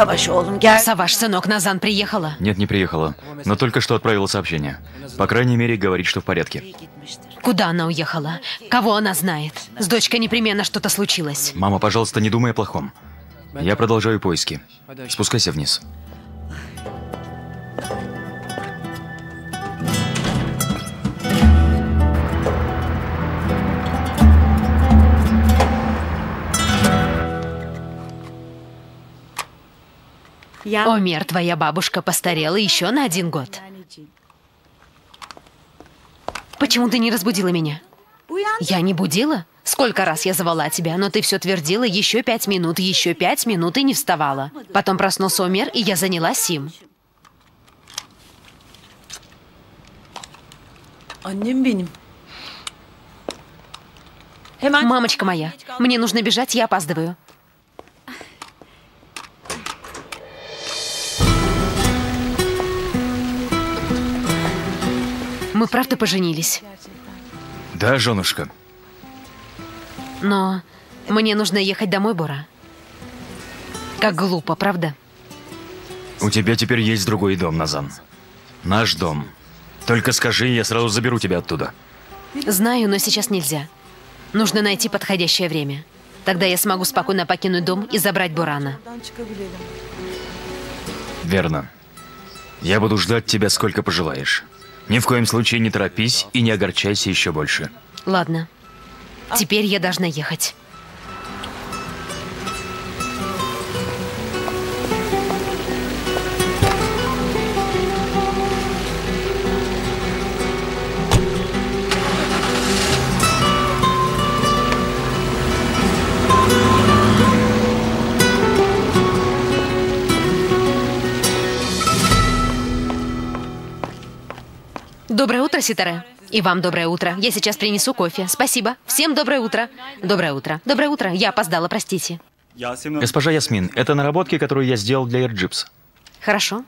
Savaş oğlum gel. Саваш, сынок, Назан приехала. Нет, не приехала. Но только что отправила сообщение. По крайней мере, говорит, что в порядке. Куда она уехала? Кого она знает? С дочкой непременно что-то случилось. Мама, пожалуйста, не думай о плохом. Я продолжаю поиски. Спускайся вниз. Омер, твоя бабушка постарела еще на один год. Почему ты не разбудила меня? Я не будила? Сколько раз я звала тебя, но ты все твердила еще пять минут, еще пять минут и не вставала. Потом проснулся Омер, и я занялась им. Annem benim. Hemen Мамочка моя, мне нужно бежать, я опаздываю. Мы правда поженились, Да, женушка. но мне нужно ехать домой, Бора. Как глупо, правда? У тебя теперь есть другой дом, Назан. Наш дом. Только скажи, я сразу заберу тебя оттуда. Знаю, но сейчас нельзя. Нужно найти подходящее время. Тогда я смогу спокойно покинуть дом и забрать Бурана. Верно. Я буду ждать тебя сколько пожелаешь. Ни в коем случае не торопись и не огорчайся еще больше. Ладно. Теперь я должна ехать. Доброе утро, Ситаре. И вам доброе утро. Я сейчас принесу кофе. Спасибо. Всем доброе утро. Доброе утро. Доброе утро. Я опоздала, простите. Госпожа Ясмин, это наработки, которые я сделал для AirJips. Хорошо.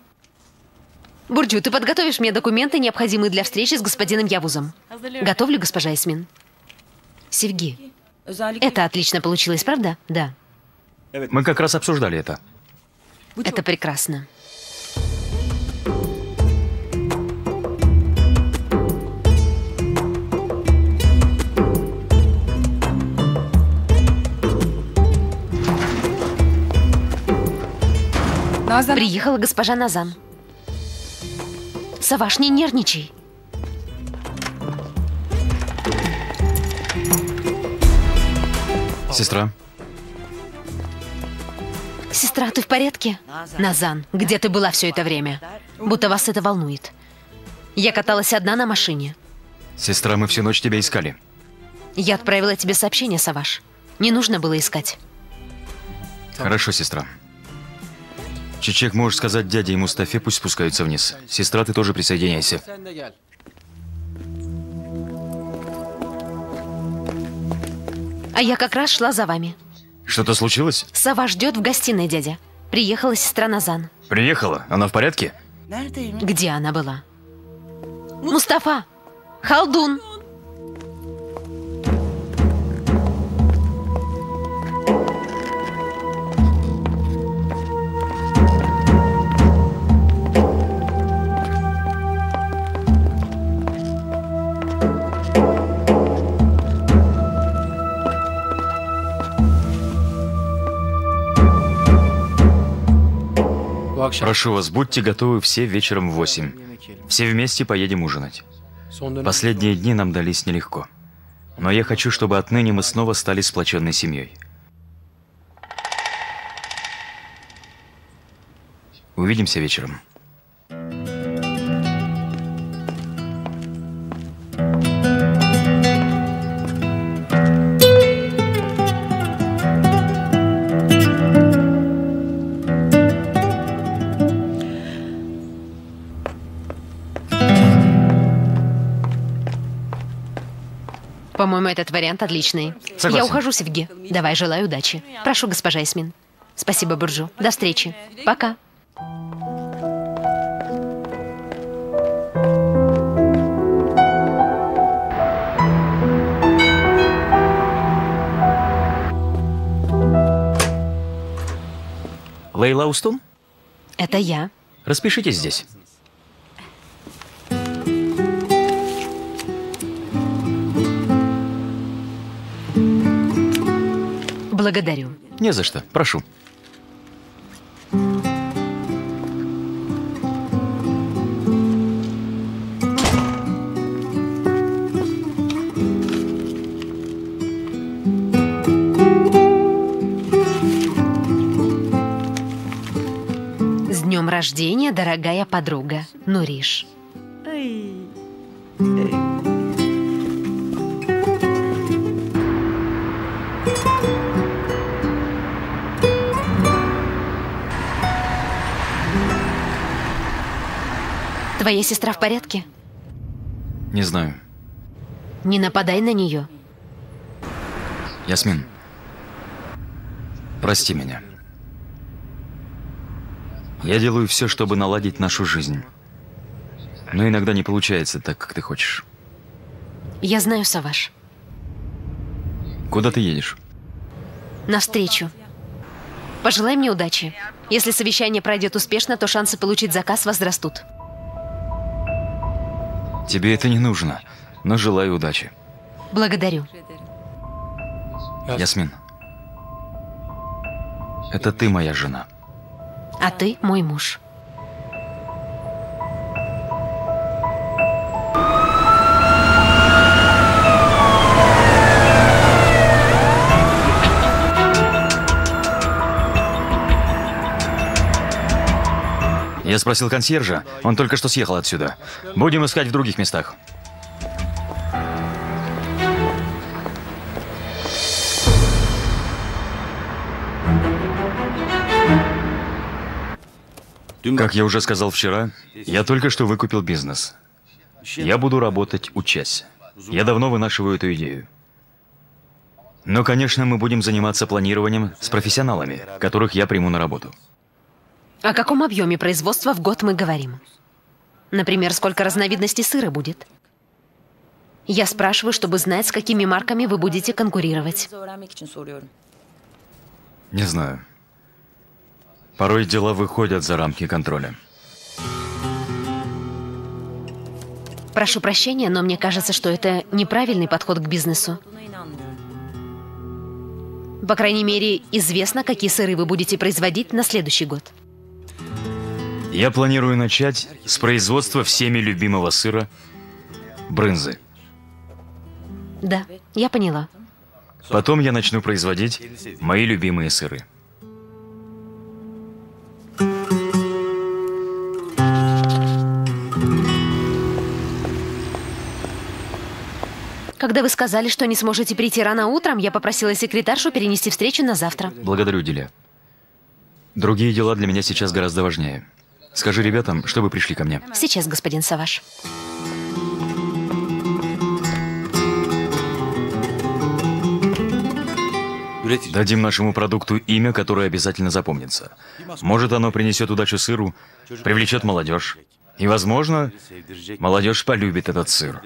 Бурджу, ты подготовишь мне документы, необходимые для встречи с господином Явузом. Готовлю, госпожа Ясмин. Севги, это отлично получилось, правда? Да. Мы как раз обсуждали это. Это прекрасно. Nazan Приехала госпожа Назан. Саваш, не нервничай. Сестра, Сестра, ты в порядке? Назан, где ты была все это время? Будто вас это волнует. Я каталась одна на машине. сестра, мы всю ночь тебя искали. Я отправила тебе сообщение, Саваш. Не нужно было искать. Хорошо, сестра. Чечек, можешь сказать дяде и Мустафе, пусть спускаются вниз. Сестра, ты тоже присоединяйся. А я как раз шла за вами. Что-то случилось? Сава ждет в гостиной, дядя. Приехала сестра Назан. Приехала? Она в порядке? Где она была? Мустафа! Халдун! Прошу вас, будьте готовы все вечером в восемь. yemek yiyelim. Все вместе поедем ужинать. Последние дни нам дались нелегко. Но я хочу, чтобы отныне мы снова стали сплоченной семьей. Увидимся вечером. По-моему, этот вариант отличный. Согласен. Я ухожу, Севги. Давай, желаю удачи. Прошу, госпожа Эсмин. Спасибо, Буржу. До встречи. Пока. Лейла Устун? Это я. Распишитесь здесь. Благодарю. Не за что. Прошу. С днем рождения, дорогая подруга. Нуриш. Твоя сестра в порядке? Не знаю. Не нападай на нее. Ясмин, прости меня. Я делаю все, чтобы наладить нашу жизнь. Но иногда не получается так, как ты хочешь. Я знаю, Саваш. Куда ты едешь? Навстречу. Пожелай мне удачи. Если совещание пройдет успешно, то шансы получить заказ возрастут. Тебе это не нужно, но желаю удачи. Благодарю. Ясмин, это ты моя жена. А ты мой муж. Я спросил консьержа, он только что съехал отсюда. Будем искать в других местах. Как я уже сказал вчера, я только что выкупил бизнес. Я буду работать, учась. Я давно вынашиваю эту идею. Но, конечно, мы будем заниматься планированием с профессионалами, которых я приму на работу. О каком объеме производства в год мы говорим? Например, сколько разновидностей сыра будет? Я спрашиваю, чтобы знать, с какими марками вы будете конкурировать. Не знаю. Порой дела выходят за рамки контроля. Прошу прощения, но мне кажется, что это неправильный подход к бизнесу. По крайней мере, известно, какие сыры вы будете производить на следующий год. Я планирую начать с производства всеми любимого сыра брынзы. Да, я поняла. Потом я начну производить мои любимые сыры. Когда вы сказали, что не сможете прийти рано утром, я попросила секретаршу перенести встречу на завтра. Благодарю, Диля. Другие дела для меня сейчас гораздо важнее. Скажи ребятам, чтобы пришли ко мне. Сейчас, господин Саваш. Дадим нашему продукту имя, которое обязательно запомнится. Может, оно принесет удачу сыру, привлечет молодежь. И, возможно, молодежь полюбит этот сыр.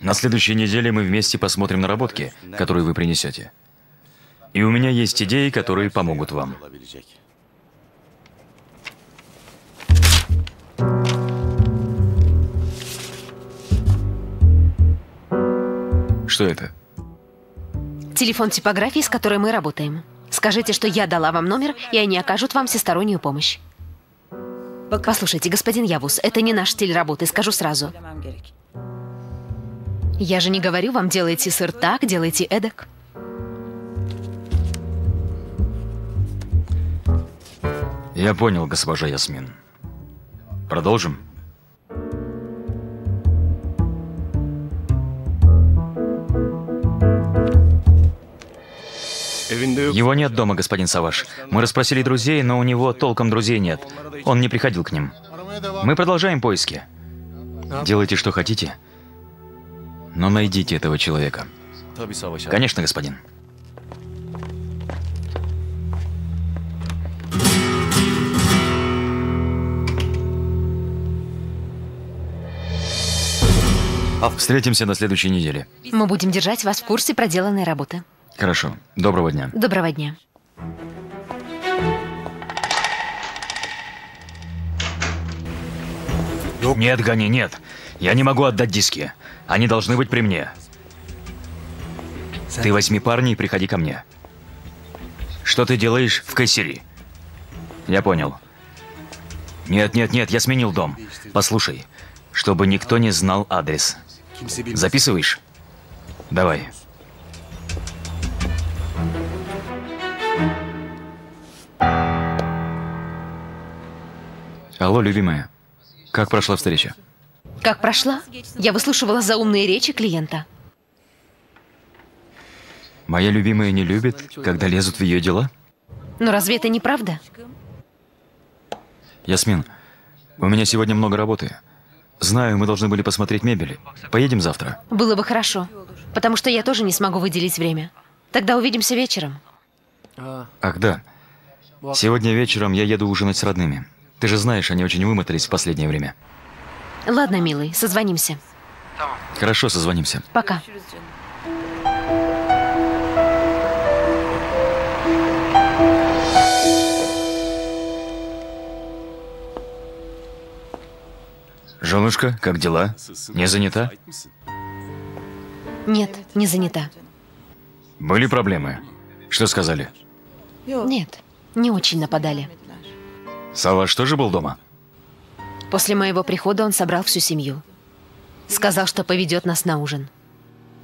На следующей неделе мы вместе посмотрим наработки, которые вы принесете. И у меня есть идеи, которые помогут вам. Что это? Телефон типографии, с которой мы работаем. Скажите, что я дала вам номер, и они окажут вам всестороннюю помощь. Послушайте, господин Явус, это не наш стиль работы, скажу сразу. Я же не говорю вам, делайте сыр так, делайте эдак. Я понял, госпожа Ясмин. Продолжим? Его нет дома, господин Саваш. Мы расспросили друзей, но у него толком друзей нет. Он не приходил к ним. Мы продолжаем поиски. Делайте, что хотите, но найдите этого человека. Конечно, господин. Встретимся на следующей неделе. Мы будем держать вас в курсе проделанной работы. Хорошо. Доброго дня. Доброго дня. Нет, Гани, нет. Я не могу отдать диски. Они должны быть при мне. Ты возьми парня и приходи ко мне. Что ты делаешь в Кайсери? Я понял. Нет, нет, нет, я сменил дом. Послушай, чтобы никто не знал адрес. Записываешь? Давай. Алло, любимая. Как прошла встреча? Как прошла? Я выслушивала заумные речи клиента. Моя любимая не любит, когда лезут в ее дела? Но разве это не правда? Ясмин, у меня сегодня много работы. Знаю, мы должны были посмотреть мебель. Поедем завтра. Было бы хорошо, потому что я тоже не смогу выделить время. Тогда увидимся вечером. Ах, да. Сегодня вечером я еду ужинать с родными. Ты же знаешь, они очень вымотались в последнее время. Ладно, милый, созвонимся. Хорошо, созвонимся. Пока. Женушка, как дела? Не занята? Нет, не занята. Были проблемы? Что сказали? Нет, не очень нападали. Саваш тоже был дома? После моего прихода он собрал всю семью. Сказал, что поведет нас на ужин.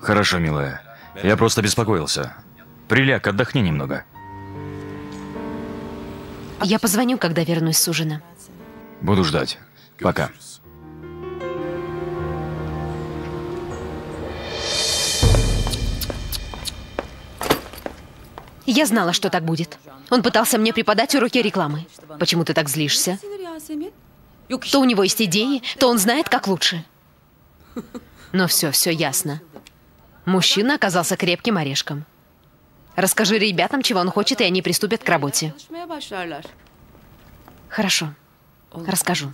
Хорошо, милая. Я просто беспокоился. Приляг, отдохни немного. Я позвоню, когда вернусь с ужина. Буду ждать. Пока. Я знала, что так будет. Он пытался мне преподать уроки рекламы. Почему ты так злишься? То у него есть идеи, то он знает, как лучше. Но все, все ясно. Мужчина оказался крепким орешком. Расскажи ребятам, чего он хочет, и они приступят к работе. Хорошо. Расскажу.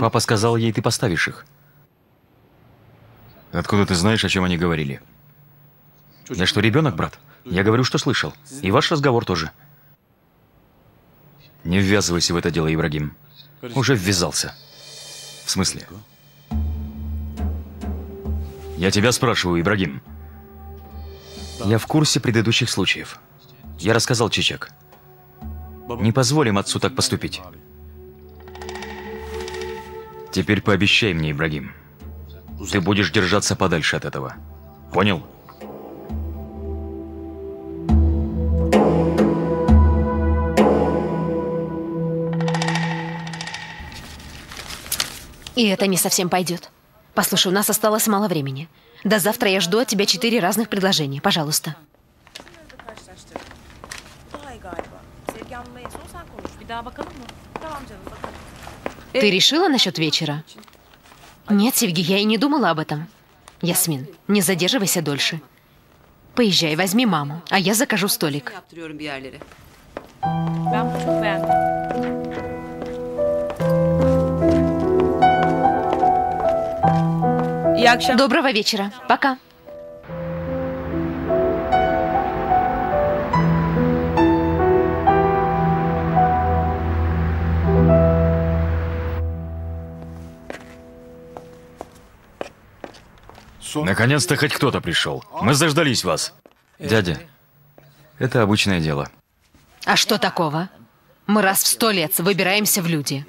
Папа сказал ей, ты поставишь их. Откуда ты знаешь, о чем они говорили? Я что, ребенок, брат? Я говорю, что слышал. И ваш разговор тоже. Не ввязывайся в это дело, Ибрагим. Уже ввязался. В смысле? Я тебя спрашиваю, Ибрагим. Я в курсе предыдущих случаев. Я рассказал Чичак. Не позволим отцу так поступить. Теперь пообещай мне, Ибрагим. Ты будешь держаться подальше от этого. Понял? И это не совсем пойдет. Послушай, у нас осталось мало времени. До завтра я жду от тебя четыре разных предложения. Пожалуйста. Bir daha bakalım mı? Tamam canım bakalım. Ты решила насчет вечера? Нет, Севги, я и не думала об этом. Ясмин, не задерживайся дольше. Поезжай, возьми маму, а я закажу столик. Доброго вечера. Пока. Наконец-то хоть кто-то пришел. Мы заждались вас. Дядя, это обычное дело. А что такого? Мы раз в сто лет выбираемся в люди.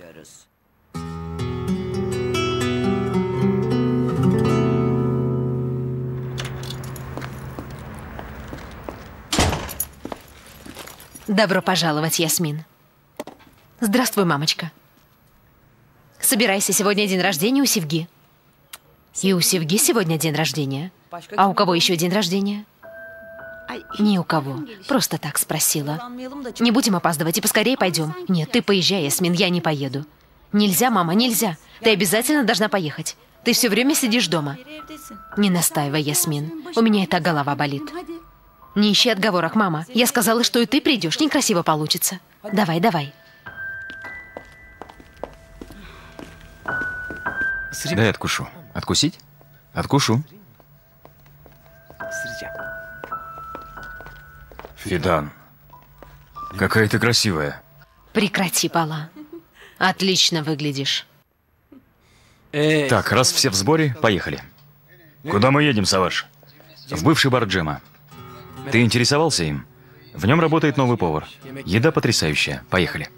Добро пожаловать, Ясмин. Здравствуй, мамочка. Собирайся, сегодня день рождения у Севги. И у Севги сегодня день рождения. А у кого еще день рождения? Ни у кого. Просто так спросила. Не будем опаздывать и поскорее пойдем. Нет, ты поезжай, Ясмин, я не поеду. Нельзя, мама, нельзя. Ты обязательно должна поехать. Ты все время сидишь дома. Не настаивай, Ясмин. У меня и так голова болит. Не ищи отговорок, мама. Я сказала, что и ты придешь. Некрасиво получится. Давай, давай. Дай откушу. Откусить? Откушу. Фидан, какая ты красивая. Прекрати, Пала. Отлично выглядишь. Так, раз все в сборе, поехали. Куда мы едем, Саваш? В бывший бар Джема. Ты интересовался им? В нем работает новый повар. Еда потрясающая. Поехали.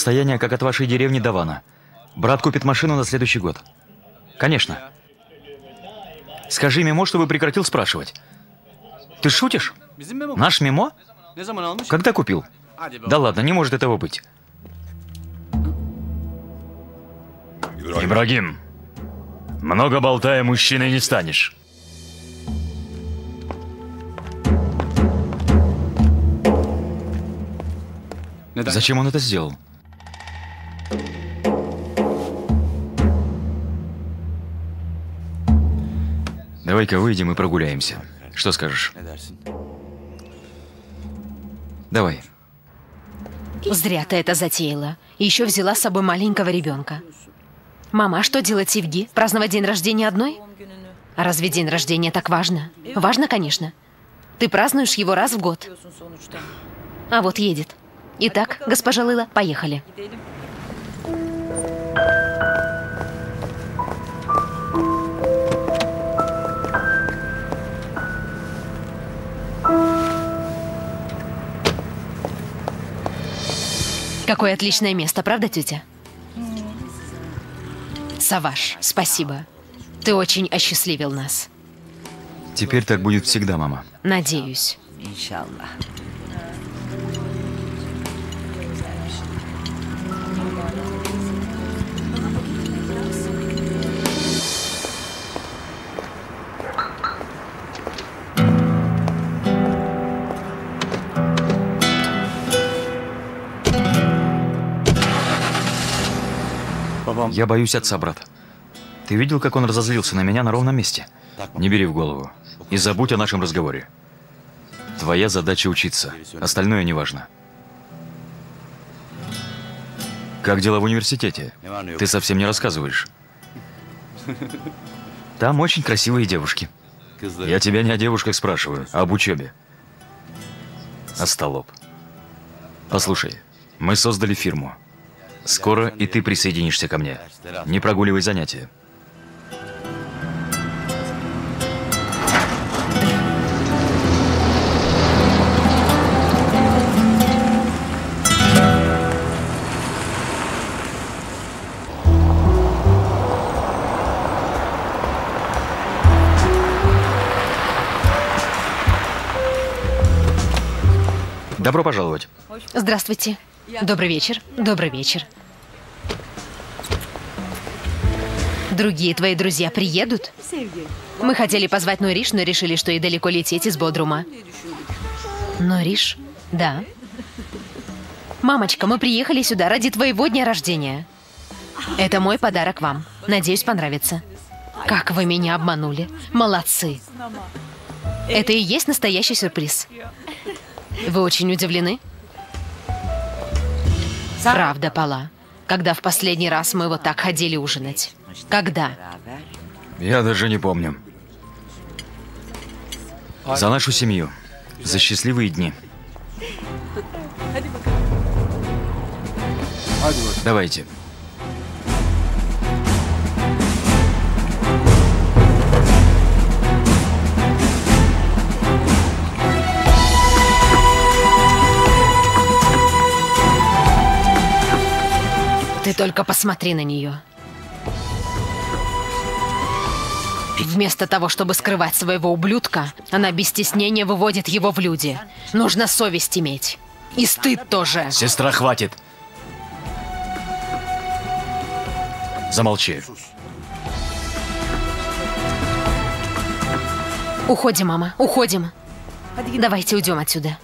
Расстояние, как от вашей деревни до Вана. Брат купит машину на следующий год. Конечно. Скажи Мимо, чтобы прекратил спрашивать. Ты шутишь? Наш Мимо? Когда купил? Да ладно, не может этого быть. Ибрагим, много болтая мужчиной не станешь. Зачем он это сделал? Давай-ка выйдем и прогуляемся. Что скажешь? Давай. Зря ты это затеяла. Еще взяла с собой маленького ребенка. Мама, что делать Севги? Праздновать день рождения одной? А разве день рождения так важно? Важно, конечно. Ты празднуешь его раз в год. А вот едет. Итак, госпожа Лыла, поехали. Gidelim. Какое отличное место, правда, тетя? Саваш, спасибо. Ты очень осчастливил нас. Теперь так будет всегда, мама. Надеюсь. İnşallah. Я боюсь отца, брат. Ты видел, как он разозлился на меня на ровном месте? Не бери в голову. И забудь о нашем разговоре. Твоя задача учиться. Остальное неважно. Как дела в университете? Ты совсем не рассказываешь. Там очень красивые девушки. Я тебя не о девушках спрашиваю, а об учебе. Остолоп. Послушай, мы создали фирму. Скоро и ты присоединишься ко мне. Не прогуливай занятия. Добро пожаловать. Здравствуйте. Добрый вечер. Добрый вечер. Другие твои друзья приедут? Мы хотели позвать Нориш, но решили, что и далеко лететь из Бодрума. Нориш? Да. Мамочка, мы приехали сюда ради твоего дня рождения. Это мой подарок вам. Надеюсь, понравится. Как вы меня обманули. Молодцы. Это и есть настоящий сюрприз. Вы очень удивлены? Правда, Пала. Когда в последний раз мы вот так ходили ужинать? Когда? Я даже не помню. За нашу семью. За счастливые дни. Давайте. Ты только посмотри на нее. Вместо того, чтобы скрывать своего ублюдка, она без стеснения выводит его в люди. Нужно совесть иметь. И стыд тоже. Сестра, хватит. Замолчи. Уходим, мама, уходим. Давайте уйдем отсюда.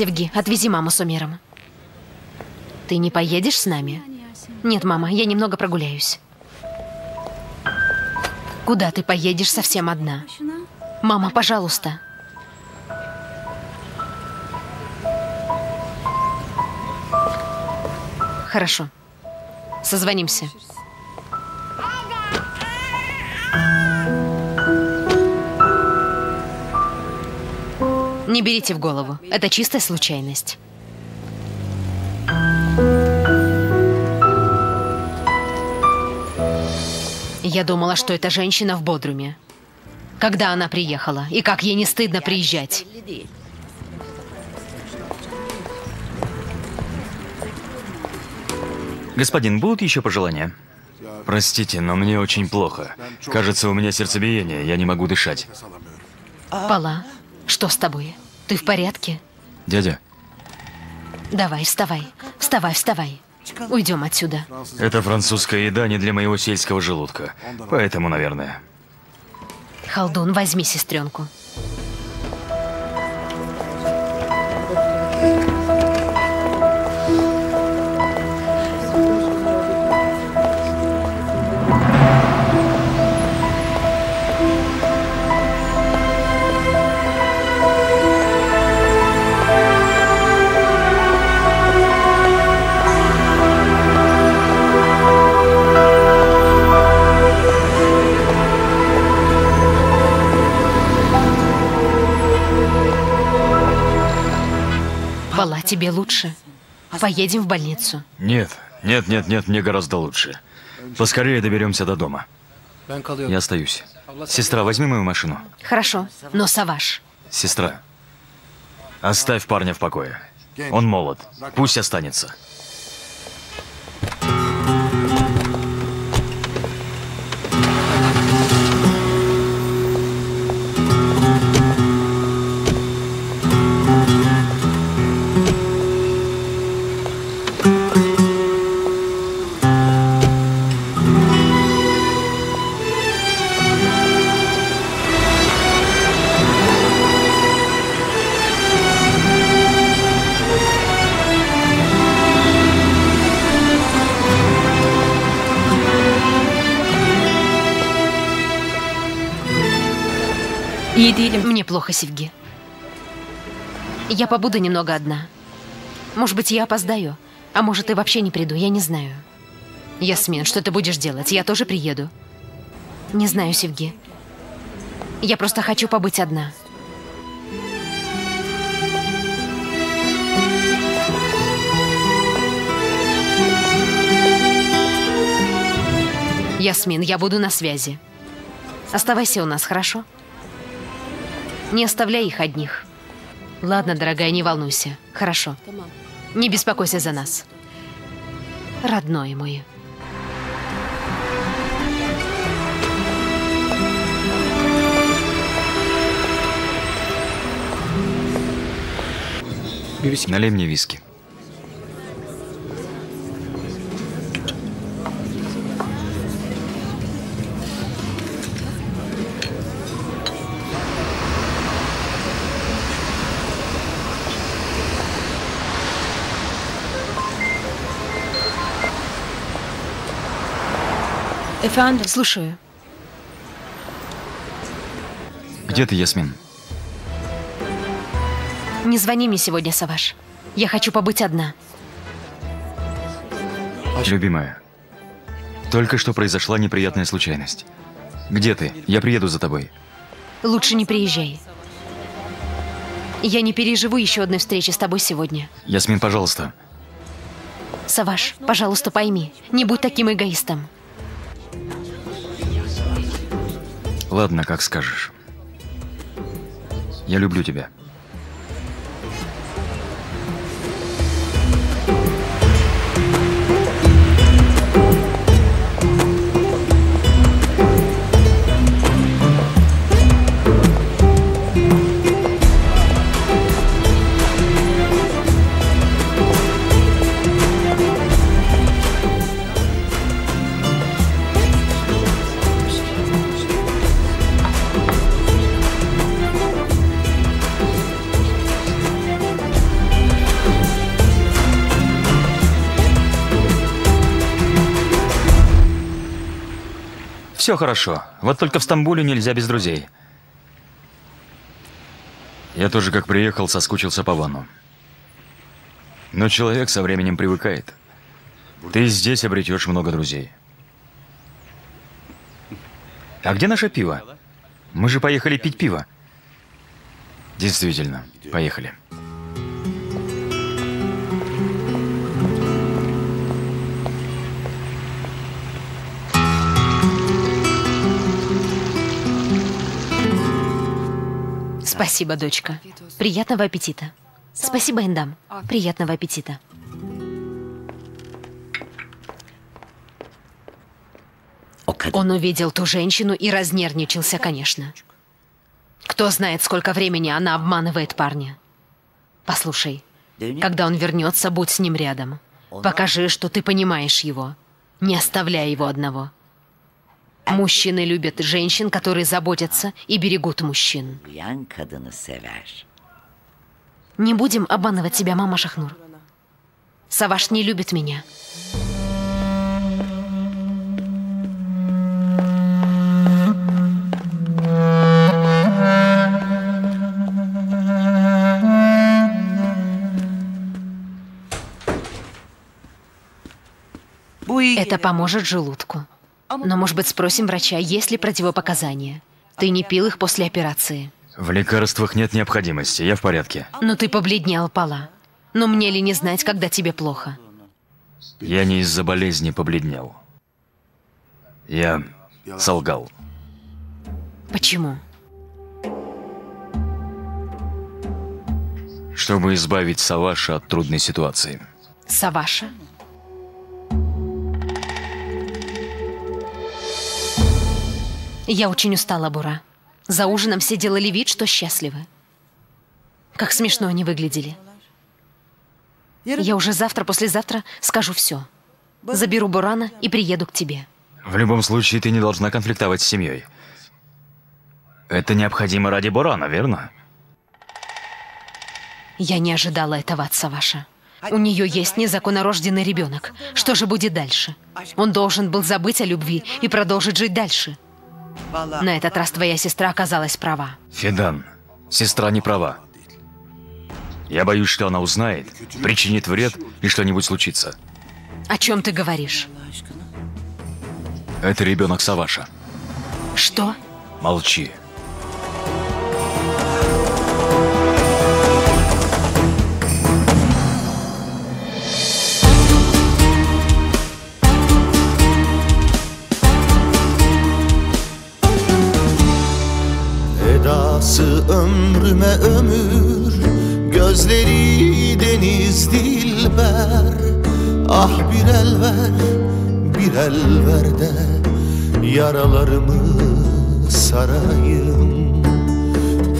Севги, отвези маму с Умером. Ты не поедешь с нами? Нет, мама, я немного прогуляюсь. Куда ты поедешь совсем одна? Мама, пожалуйста. Хорошо. Созвонимся. Не берите в голову. Это чистая случайность. Я думала, что это женщина в Бодруме. Когда она приехала? И как ей не стыдно приезжать? Господин, будут еще пожелания? Простите, но мне очень плохо. Кажется, у меня сердцебиение, я не могу дышать. Пала, что с тобой? Ты в порядке? Дядя, Давай, вставай. Вставай, вставай. Уйдем отсюда. это французская еда не для моего сельского желудка. Поэтому, наверное. Халдун, возьми сестренку. Пала, тебе лучше? Поедем в больницу. Нет, нет, нет, нет, мне гораздо лучше. Поскорее доберемся до дома. Я остаюсь. Сестра, возьми мою машину. Хорошо, но Саваш. Сестра, оставь парня в покое. Он молод. Пусть останется. İyi değilim. Мне плохо, Севги. Я побуду немного одна. Может быть, я опоздаю. А может, и вообще не приду, я не знаю. Ясмин, что ты будешь делать? Я тоже приеду. Не знаю, Севги. Я просто хочу побыть одна. Ясмин, я буду на связи. Оставайся у нас, хорошо? Не оставляй их одних. Ладно, дорогая, не волнуйся. Хорошо. Не беспокойся за нас. Родной мой. Налей мне виски. Слушаю. Где ты, Ясмин? Не звони мне сегодня, Саваш. Я хочу побыть одна. Любимая, только что произошла неприятная случайность. Где ты? Я приеду за тобой. Лучше не приезжай. Я не переживу еще одной встречи с тобой сегодня. Ясмин, пожалуйста. Саваш, пожалуйста, пойми, не будь таким эгоистом. Ладно, как скажешь. Я люблю тебя. Все хорошо. Вот только в Стамбуле нельзя без друзей. Я тоже, как приехал, соскучился по ванну. Но человек со временем привыкает. Ты здесь обретешь много друзей. А где наше пиво? Мы же поехали пить пиво. Действительно, поехали. Спасибо, дочка. Приятного аппетита. Спасибо, Эндам. Приятного аппетита. Он увидел ту женщину и разнервничался, конечно. Кто знает, сколько времени она обманывает парня. Послушай, когда он вернется, будь с ним рядом. Покажи, что ты понимаешь его. Не оставляй его одного. Мужчины любят женщин, которые заботятся и берегут мужчин. Не будем обманывать себя, мама Шахнур. Саваш не любит меня. Это поможет желудку. Но, может быть, спросим врача, есть ли противопоказания. Ты не пил их после операции. В лекарствах нет необходимости, я в порядке. Но ты побледнел, Пала. Но мне ли не знать, когда тебе плохо? Я не из-за болезни побледнел. Я солгал. Почему? Чтобы избавить Саваша от трудной ситуации. Саваша? Я очень устала, Бура. За ужином все делали вид, что счастливы. Как смешно они выглядели. Я уже завтра, послезавтра скажу все. Заберу Бурана и приеду к тебе. В любом случае, ты не должна конфликтовать с семьей. Это необходимо ради Бурана, верно? Я не ожидала этого от Саваша. У нее есть незаконнорожденный ребенок. Что же будет дальше? Он должен был забыть о любви и продолжить жить дальше. На этот раз твоя сестра оказалась права. Федан, сестра не права. Я боюсь, что она узнает, причинит вред и что-нибудь случится. О чем ты говоришь? Это ребенок Саваша. Что? Молчи. Bir el ver de Yaralarımı sarayım.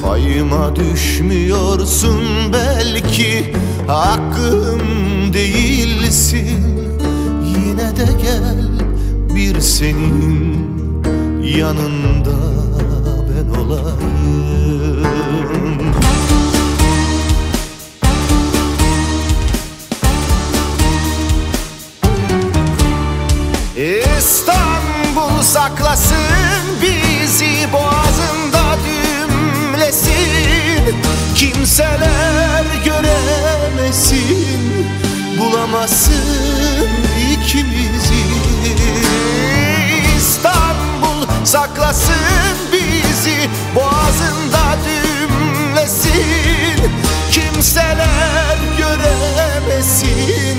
Payıma düşmüyorsun belki Hakkım değilsin. Yine de gel bir senin yanında ben olayım saklasın bizi boğazında dümlesin Kimseler göremesin bulamasın ikimizi. İstanbul saklasın bizi boğazında dümlesin Kimseler göremesin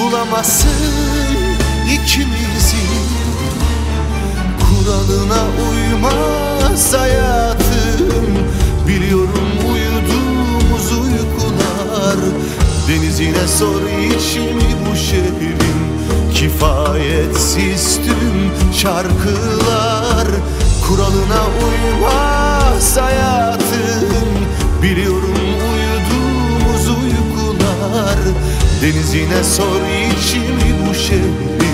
bulamasın ikimizi Kuralına uymaz hayatım. Biliyorum uyuduğumuz uykular. Denizine sor içimi bu şehrin. Kifayetsiz tüm şarkılar. Kuralına uymaz hayatım. Biliyorum uyuduğumuz uykular. Denizine sor içimi bu şehrin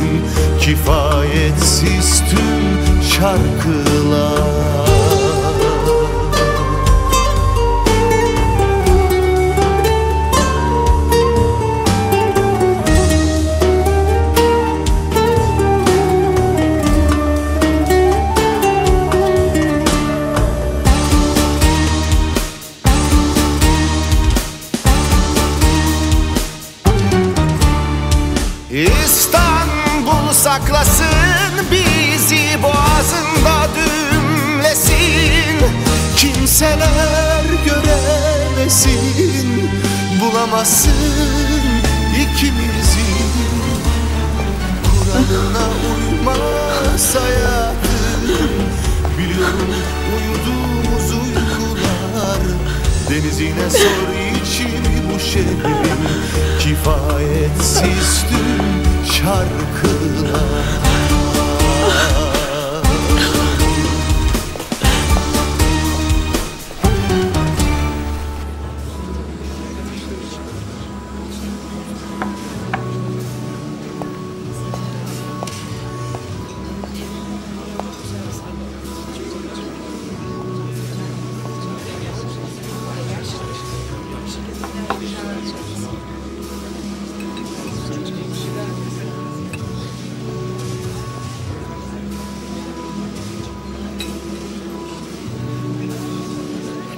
Kifayetsiz tüm şarkılar saklasın bizi boğazında düğümlesin Kimseler göremesin bulamazsın ikimizi. Kuralına uymaz hayatım Biliyorum uyuduğumuz uykular. Denizine sor içimi bu şehrin Kifayetsiz tüm şarkılar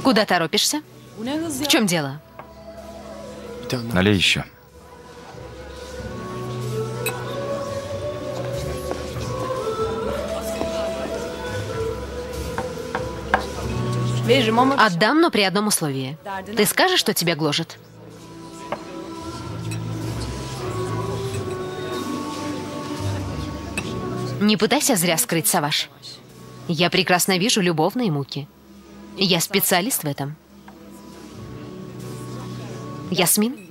Куда торопишься? В чем дело? Налей еще. Отдам, но при одном условии. Ты скажешь, что тебя гложет? Не пытайся зря скрыть, Саваш. Я прекрасно вижу любовные муки. Я специалист в этом. Ясмин?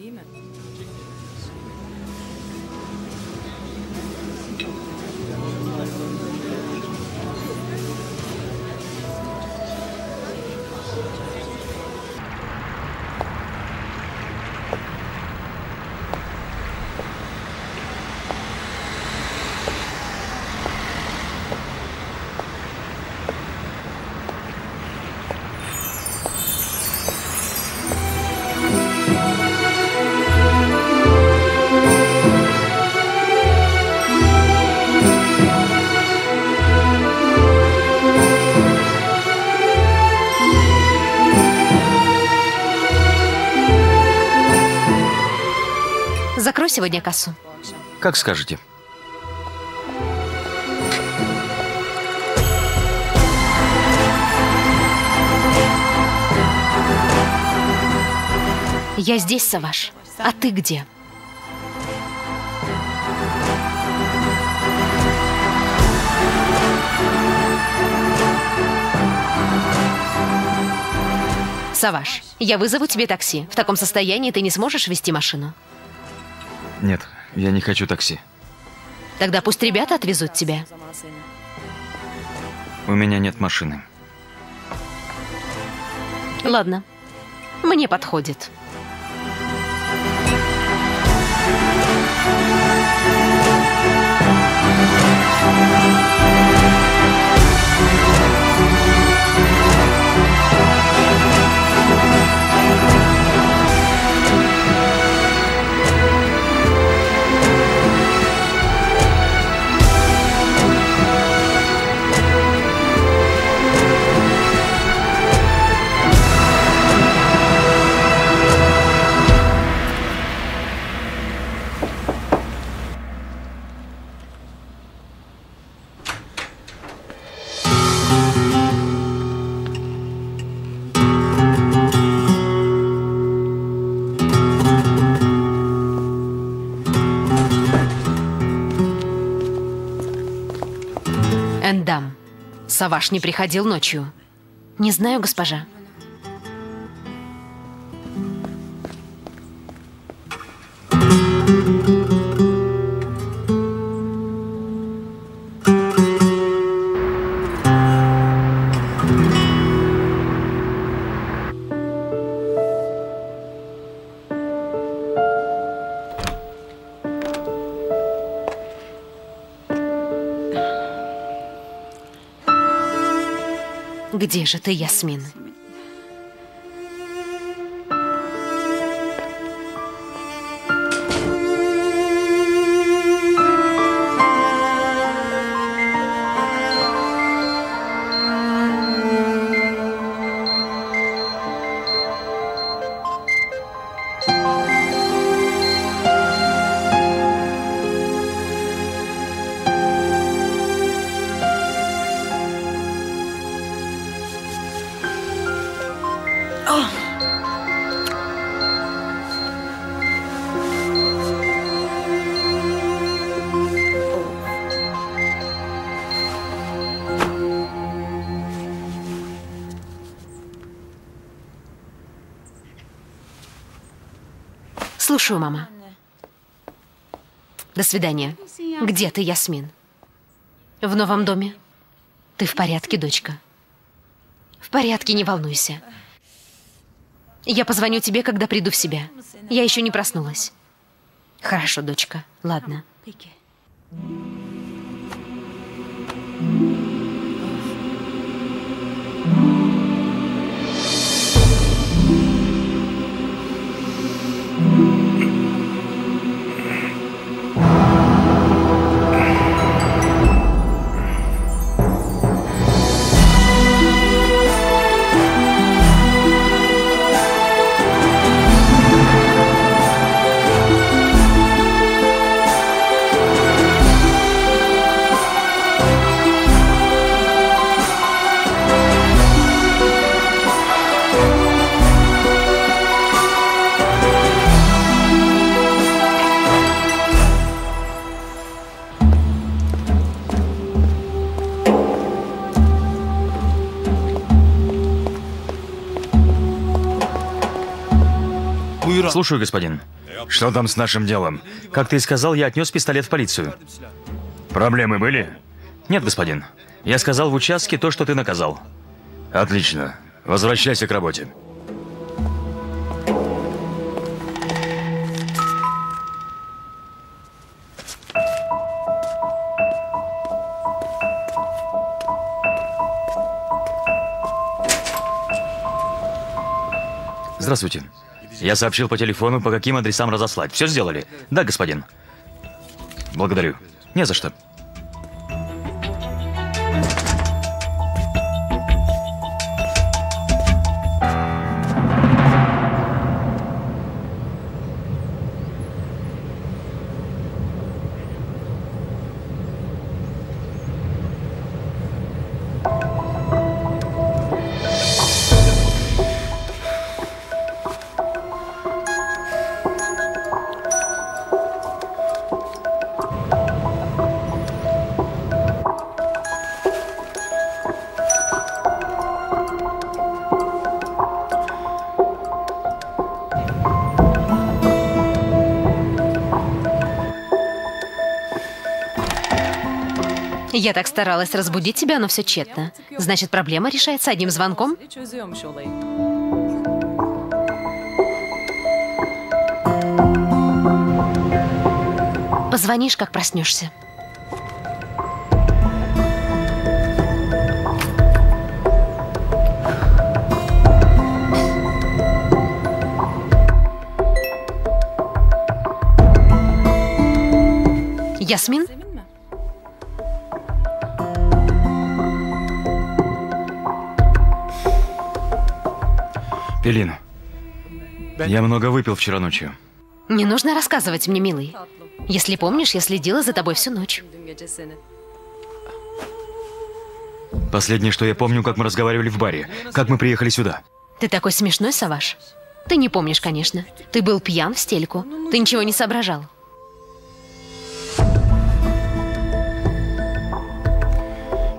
Закрой сегодня кассу. Как скажете. Я здесь, Саваш. А ты где? Саваш, я вызову тебе такси. В таком состоянии ты не сможешь вести машину. Нет, я не хочу такси. Тогда пусть ребята отвезут тебя. У меня нет машины. Ладно. Мне подходит. Саваш не приходил ночью. Не знаю, госпожа. Где же ты, Ясмин? Слушаю, мама. До свидания. Где ты, Ясмин? В новом доме? Ты в порядке, дочка? В порядке, не волнуйся. Я позвоню тебе, когда приду в себя. Я еще не проснулась. Хорошо, дочка. Ладно. Слушаю, господин. Что там с нашим делом? Как ты и сказал, я отнес пистолет в полицию. Проблемы были? Нет, господин. Я сказал в участке то, что ты наказал. Отлично. Возвращайся к работе. Здравствуйте. Я сообщил по телефону, по каким адресам разослать. Все сделали? Да, господин. Благодарю. Не за что. Я так старалась разбудить тебя, но все тщетно. Значит, проблема решается одним звонком? Позвонишь, как проснешься. Ясмин? Пелин, я много выпил вчера ночью. Не нужно рассказывать мне, милый. Если помнишь, я следила за тобой всю ночь. Последнее, что я помню, как мы разговаривали в баре, как мы приехали сюда. Ты такой смешной, Саваш. Ты не помнишь, конечно. Ты был пьян в стельку. Ты ничего не соображал.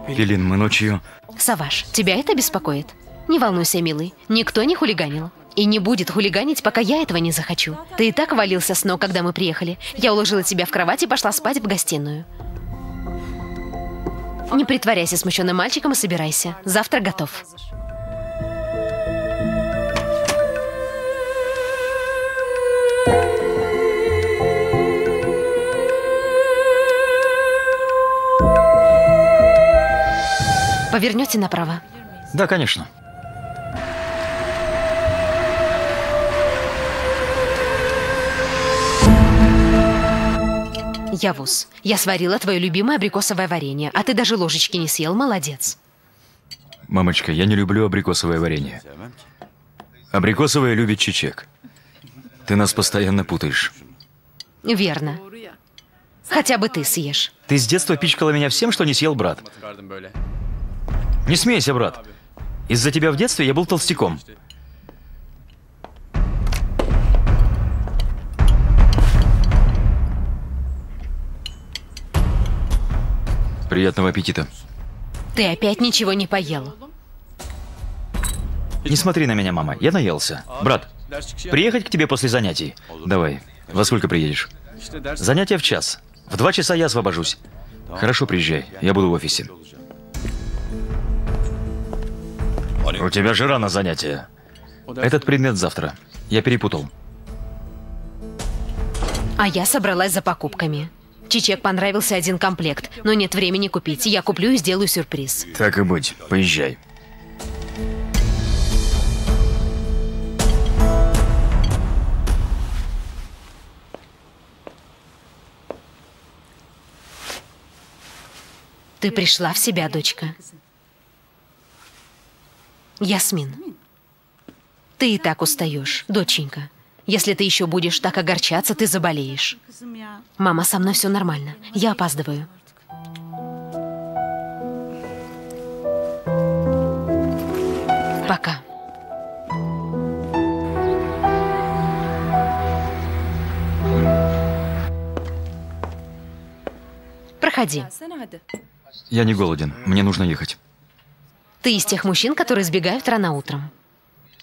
Пелин, мы ночью... Саваш, тебя это беспокоит? Не волнуйся, милый. Никто не хулиганил. И не будет хулиганить, пока я этого не захочу. Ты и так валился с ног, когда мы приехали. Я уложила тебя в кровать и пошла спать в гостиную. Не притворяйся смущенным мальчиком и собирайся. Завтра готов. Повернете направо. Да, конечно. Явус, я сварила твое любимое абрикосовое варенье, а ты даже ложечки не съел, молодец. Мамочка, я не люблю абрикосовое варенье. Абрикосовое любит Чичек. Ты нас постоянно путаешь. Верно. Хотя бы ты съешь. Ты с детства пичкала меня всем, что не съел брат. Не смейся, брат. Из-за тебя в детстве я был толстяком. Приятного аппетита. Ты опять ничего не поел. Не смотри на меня, мама. Я наелся. Брат, приехать к тебе после занятий? Давай. Во сколько приедешь? Занятия в час. В два часа я освобожусь. Хорошо, приезжай. Я буду в офисе. У тебя же рано занятия. Этот предмет завтра. Я перепутал. А я собралась за покупками. Чичек понравился один комплект, но нет времени купить. Я куплю и сделаю сюрприз. Так и быть. Поезжай. Ты пришла в себя, дочка. Ясмин, ты и так устаешь, доченька. Если ты еще будешь так огорчаться, ты заболеешь. Мама, со мной все нормально. Я опаздываю. Пока. Проходи. Я не голоден. Мне нужно ехать. Ты из тех мужчин, которые сбегают рано утром.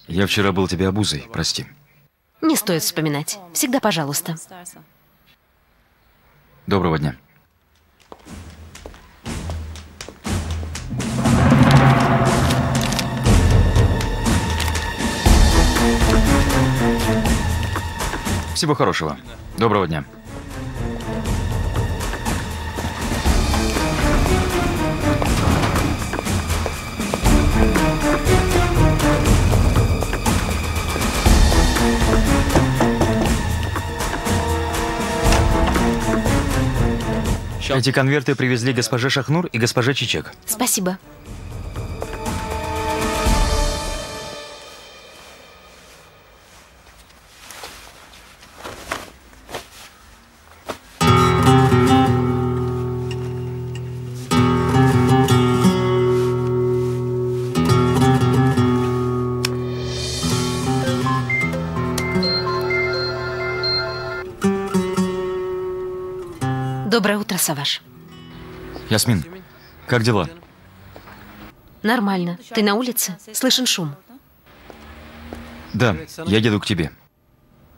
Я вчера был тебе обузой. Прости. Не стоит вспоминать. Всегда пожалуйста. Доброго дня. Всего хорошего. Доброго дня. Эти конверты привезли госпоже Шахнур и госпоже Чичек. Спасибо. Ясмин, как дела? Нормально. Ты на улице? Слышен шум. Да, я еду к тебе.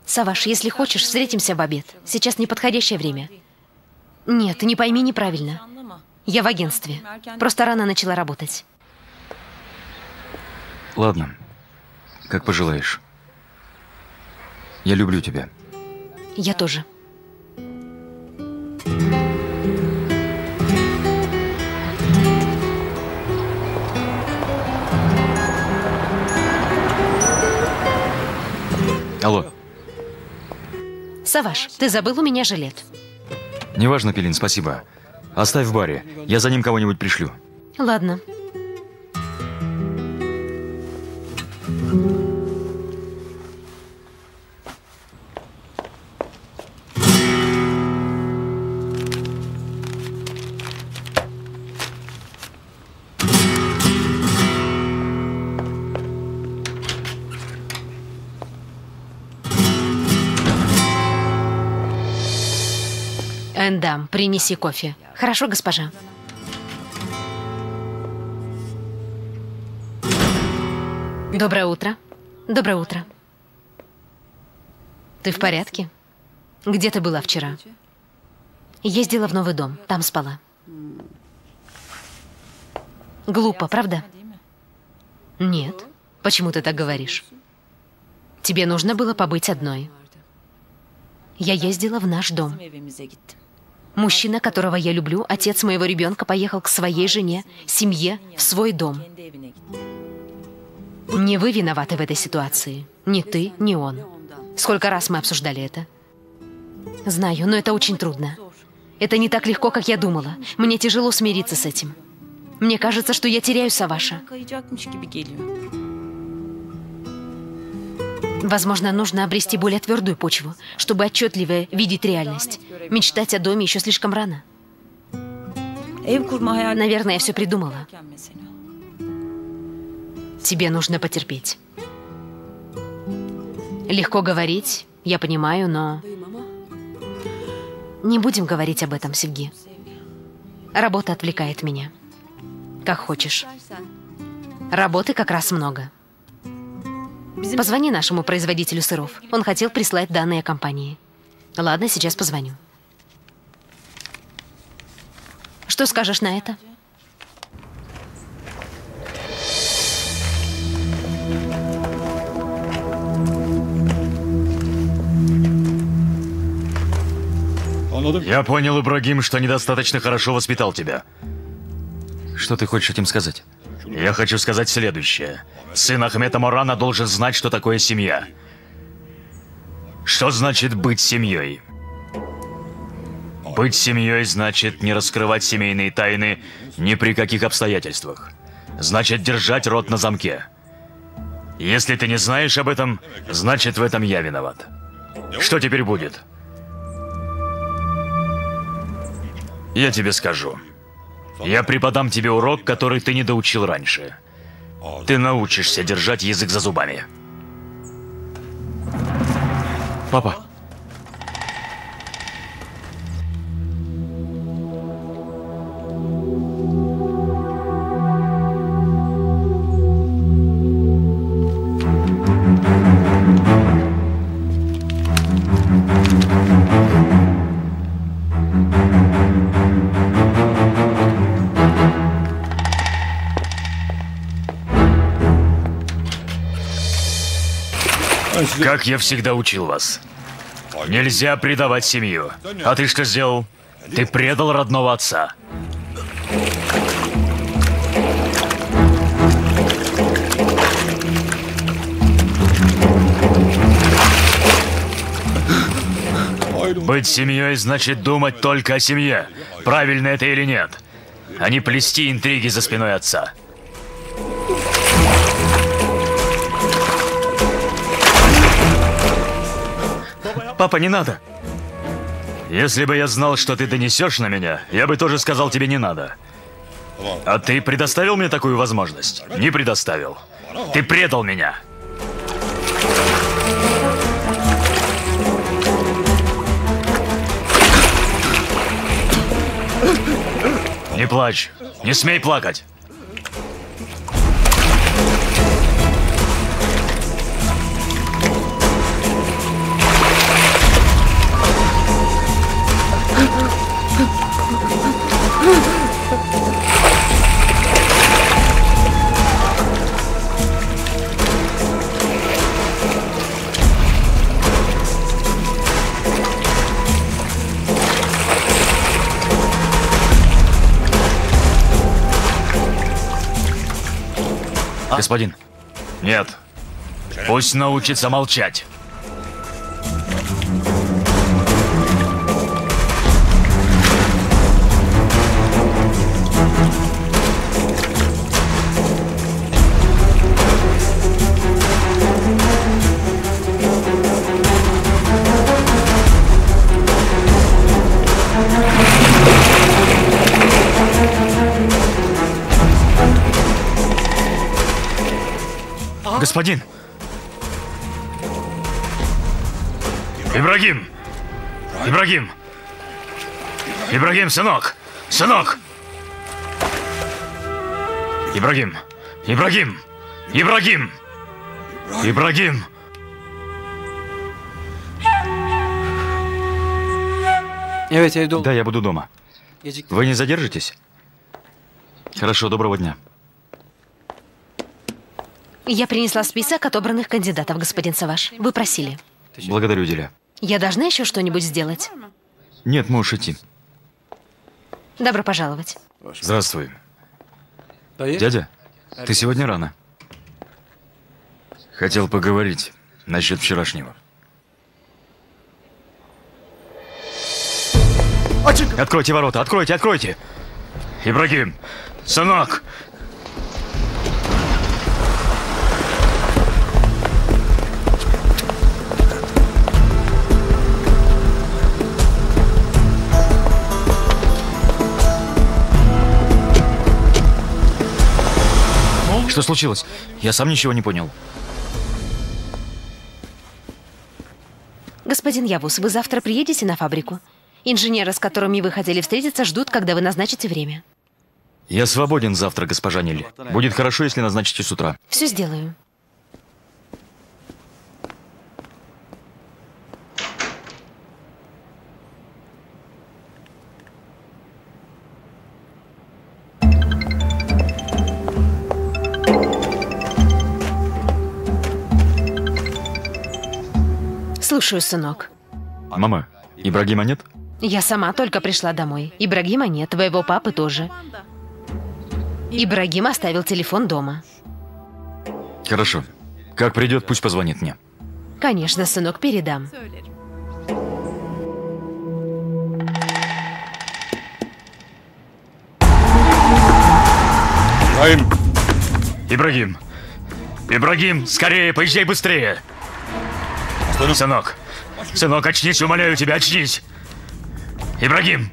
Саваш, если хочешь, встретимся в обед. Сейчас неподходящее время. Нет, не пойми неправильно. Я в агентстве. Просто рано начала работать. Ладно, как пожелаешь. Я люблю тебя. Я тоже. Алло, Саваш, ты забыл у меня жилет. неважно, Пелин, спасибо. Оставь в баре. Я за ним кого-нибудь пришлю. Ладно. Эндам, принеси кофе. Хорошо, госпожа. Доброе утро. Доброе утро. Ты в порядке? Где ты была вчера? Ездила в новый дом, там спала. Глупо, правда? Нет. Почему ты так говоришь? Тебе нужно было побыть одной. Я ездила в наш дом. Мужчина, которого я люблю, отец моего ребенка, поехал к своей жене, семье, в свой дом. Не вы виноваты в этой ситуации. Ни ты, ни он. Сколько раз мы обсуждали это? Знаю, но это очень трудно. Это не так легко, как я думала. Мне тяжело смириться с этим. Мне кажется, что я теряю Саваша. Возможно, нужно обрести более твердую почву, чтобы отчетливее видеть реальность. Мечтать о доме еще слишком рано. Наверное, я все придумала. Тебе нужно потерпеть. Легко говорить, я понимаю, но... Не будем говорить об этом, Севги. Работа отвлекает меня. Как хочешь. Работы как раз много. Позвони нашему производителю сыров. Он хотел прислать данные компании. Ладно, сейчас позвоню. Что скажешь на это? Я понял, Ибрагим, что недостаточно хорошо воспитал тебя. Что ты хочешь этим сказать? Я хочу сказать следующее. Сын Ахмета Морана должен знать, что такое семья. Что значит быть семьей? Быть семьей значит не раскрывать семейные тайны ни при каких обстоятельствах. Значит держать рот на замке. Если ты не знаешь об этом, значит в этом я виноват. Что теперь будет? Я тебе скажу. Я преподам тебе урок, который ты не доучил раньше. Ты научишься держать язык за зубами. Папа, Как я всегда учил вас. Нельзя предавать семью. А ты что сделал? Ты предал родного отца. Быть семьей значит думать только о семье. Правильно это или нет? А не плести интриги за спиной отца. Папа, не надо. Если бы я знал, что ты донесешь на меня, я бы тоже сказал тебе не надо. А ты предоставил мне такую возможность? Не предоставил. Ты предал меня. Не плачь. Не смей плакать. Господин, Нет. Пусть научится молчать. Господин, Ибрагим! Ибрагим! Ибрагим, сынок! Сынок! Ибрагим! Ибрагим! Ибрагим! Ибрагим! Evet evde ol. да, я буду дома. Вы не задержитесь? Хорошо, доброго дня. Я принесла список отобранных кандидатов, господин Саваш. Вы просили. Благодарю, Диля. Я должна еще что-нибудь сделать? Нет, можешь идти. Добро пожаловать. Здравствуй. Дядя, ты сегодня рано. Хотел поговорить насчет вчерашнего. Откройте ворота, откройте, откройте! Ибрагим! Сынок! Что случилось? Я сам ничего не понял. Господин Явус, вы завтра приедете на фабрику? Инженеры, с которыми вы хотели встретиться, ждут, когда вы назначите время. Я свободен завтра, госпожа Ниль. Будет хорошо, если назначите с утра. Все сделаю. Слушаю, сынок. Мама, Ибрагима нет? Я сама только пришла домой. Ибрагима нет, твоего папы тоже. Ибрагим оставил телефон дома. Хорошо. Как придет, пусть позвонит мне. Конечно, сынок, передам. Söylerim. Ибрагим! Ибрагим, скорее, поезжай быстрее! Сынок! Сынок, очнись, умоляю тебя, очнись! Ибрагим!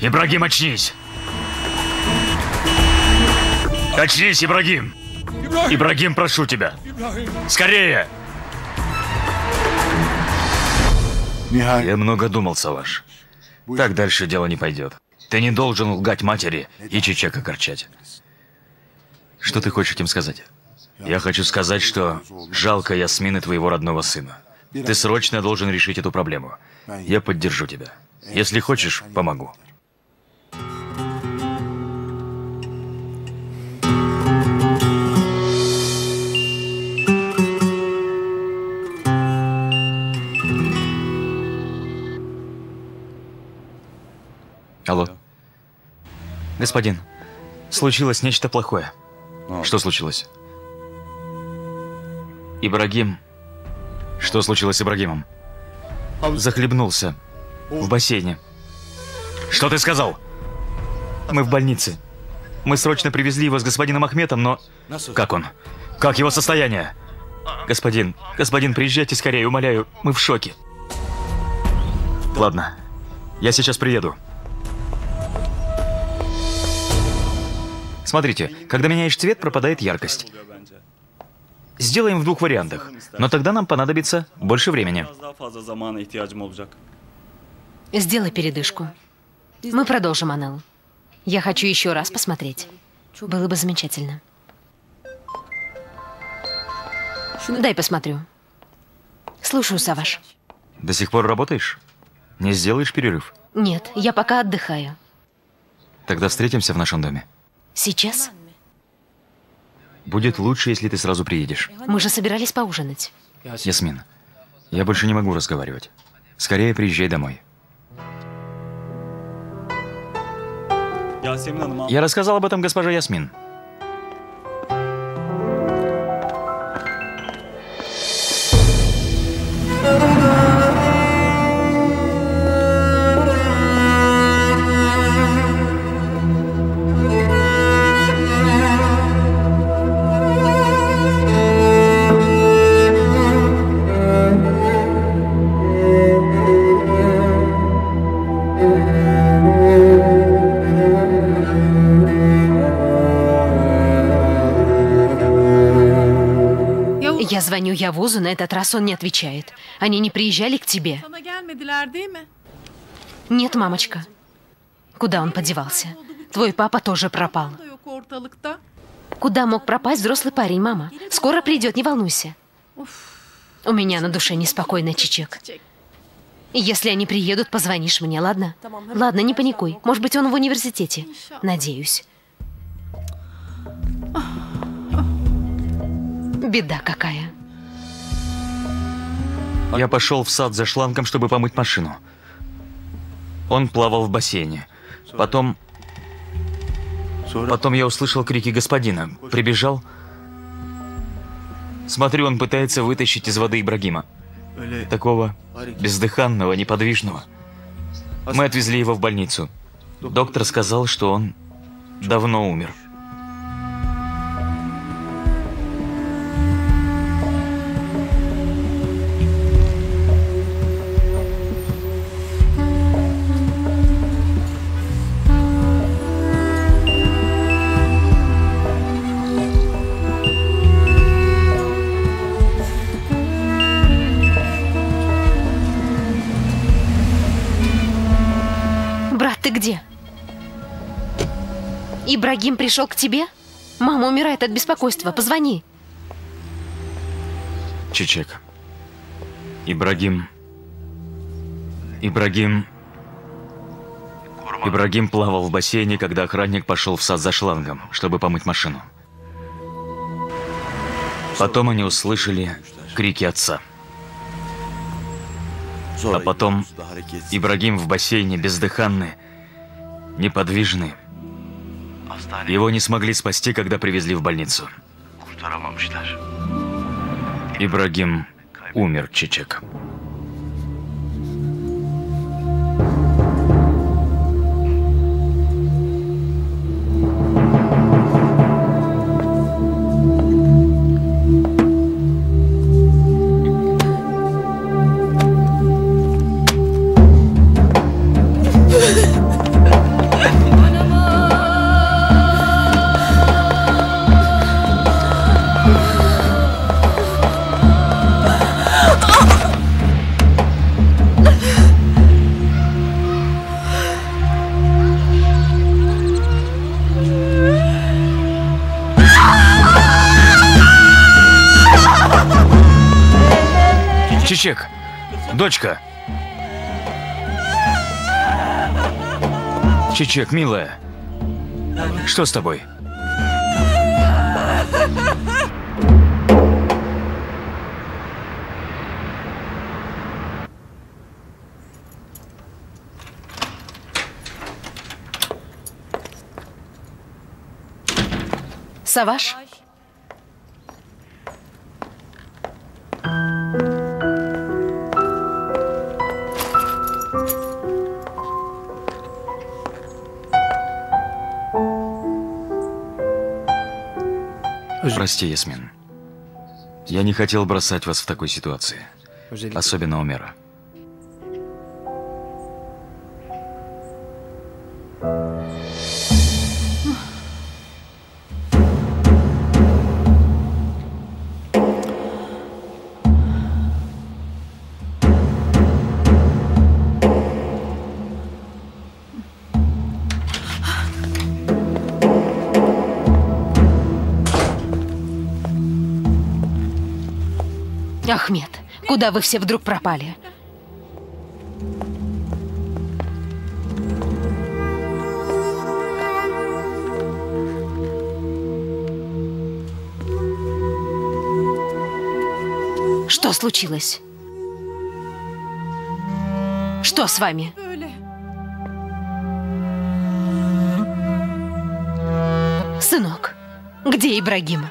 Ибрагим, очнись! Очнись, Ибрагим! Ибрагим, прошу тебя! Скорее! Я много думал, Саваш. Так дальше дело не пойдет. Ты не должен лгать матери и Чечека корчать. Что ты хочешь этим сказать? Я хочу сказать, что жалко Ясмины твоего родного сына. Ты срочно должен решить эту проблему. Я поддержу тебя. Если хочешь, помогу. Алло. Господин, случилось нечто плохое. Что случилось? Ибрагим. Что случилось с Ибрагимом? Захлебнулся. В бассейне. Что ты сказал? Мы в больнице. Мы срочно привезли его с господином Ахметом, но... Как он? Как его состояние? Господин, господин, приезжайте скорее, умоляю. Мы в шоке. Ладно. Я сейчас приеду. Смотрите, когда меняешь цвет, пропадает яркость. Сделаем в двух вариантах, но тогда нам понадобится больше времени. Сделай передышку. Мы продолжим, Анел. Я хочу еще раз посмотреть. Было бы замечательно. Дай посмотрю. Слушаю, Саваш. До сих пор работаешь? Не сделаешь перерыв? Нет, я пока отдыхаю. Тогда встретимся в нашем доме. Сейчас? Будет лучше, если ты сразу приедешь. Мы же собирались поужинать. Ясмин, я больше не могу разговаривать. Скорее приезжай домой. Я рассказал об этом госпоже Ясмин. Я звоню Явузу, на этот раз он не отвечает. Они не приезжали к тебе? Нет, мамочка. Куда он подевался? Твой папа тоже пропал. Куда мог пропасть взрослый парень, мама? Скоро придет, не волнуйся. У меня на душе неспокойно, Чичек. Если они приедут, позвонишь мне, ладно? Ладно, не паникуй. Может быть, он в университете. Надеюсь. Беда какая. Я пошел в сад за шлангом, чтобы помыть машину. Он плавал в бассейне. Потом... Потом я услышал крики господина. Прибежал. Смотрю, он пытается вытащить из воды Ибрагима. Такого бездыханного, неподвижного. Мы отвезли его в больницу. Доктор сказал, что он давно умер. Ибрагим пришел к тебе? Мама умирает от беспокойства. Позвони. Чечек. Ибрагим. Ибрагим. Ибрагим плавал в бассейне, когда охранник пошел в сад за шлангом, чтобы помыть машину. Потом они услышали крики отца. А потом Ибрагим в бассейне бездыханный, неподвижный. Его не смогли спасти, когда привезли в больницу. Ибрагим умер, Чечек. Чечек, дочка. Чечек, милая. Что с тобой? Саваш? Прости, Ясмин. Я не хотел бросать вас в такой ситуации. Особенно Умера. Куда вы все вдруг пропали? Что случилось? Что с вами? Сынок, где Ибрагим?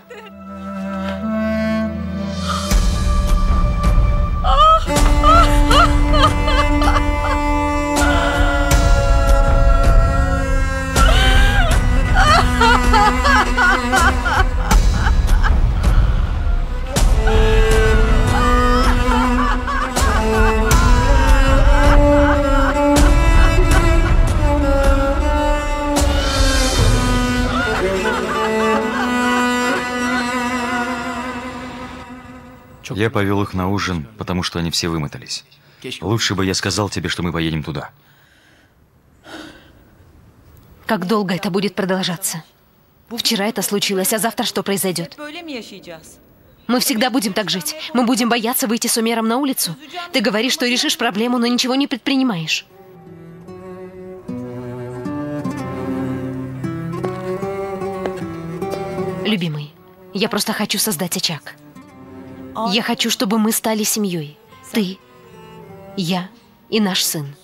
Я повел их на ужин, потому что они все вымотались. Лучше бы я сказал тебе, что мы поедем туда. Как долго это будет продолжаться? Вчера это случилось, а завтра что произойдет? Мы всегда будем так жить. Мы будем бояться выйти с Умером на улицу. Ты говоришь, что решишь проблему, но ничего не предпринимаешь. Любимый, я просто хочу создать очаг. Я хочу, чтобы мы стали семьей. Ты, я и наш сын.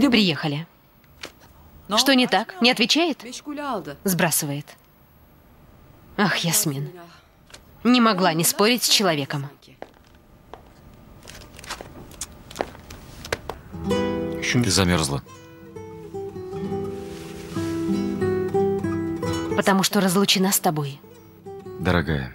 Приехали. Что не так? Не отвечает? Сбрасывает. Ах, Ясмин. Не могла не спорить с человеком. Ты замерзла. Потому что разлучена с тобой. Дорогая,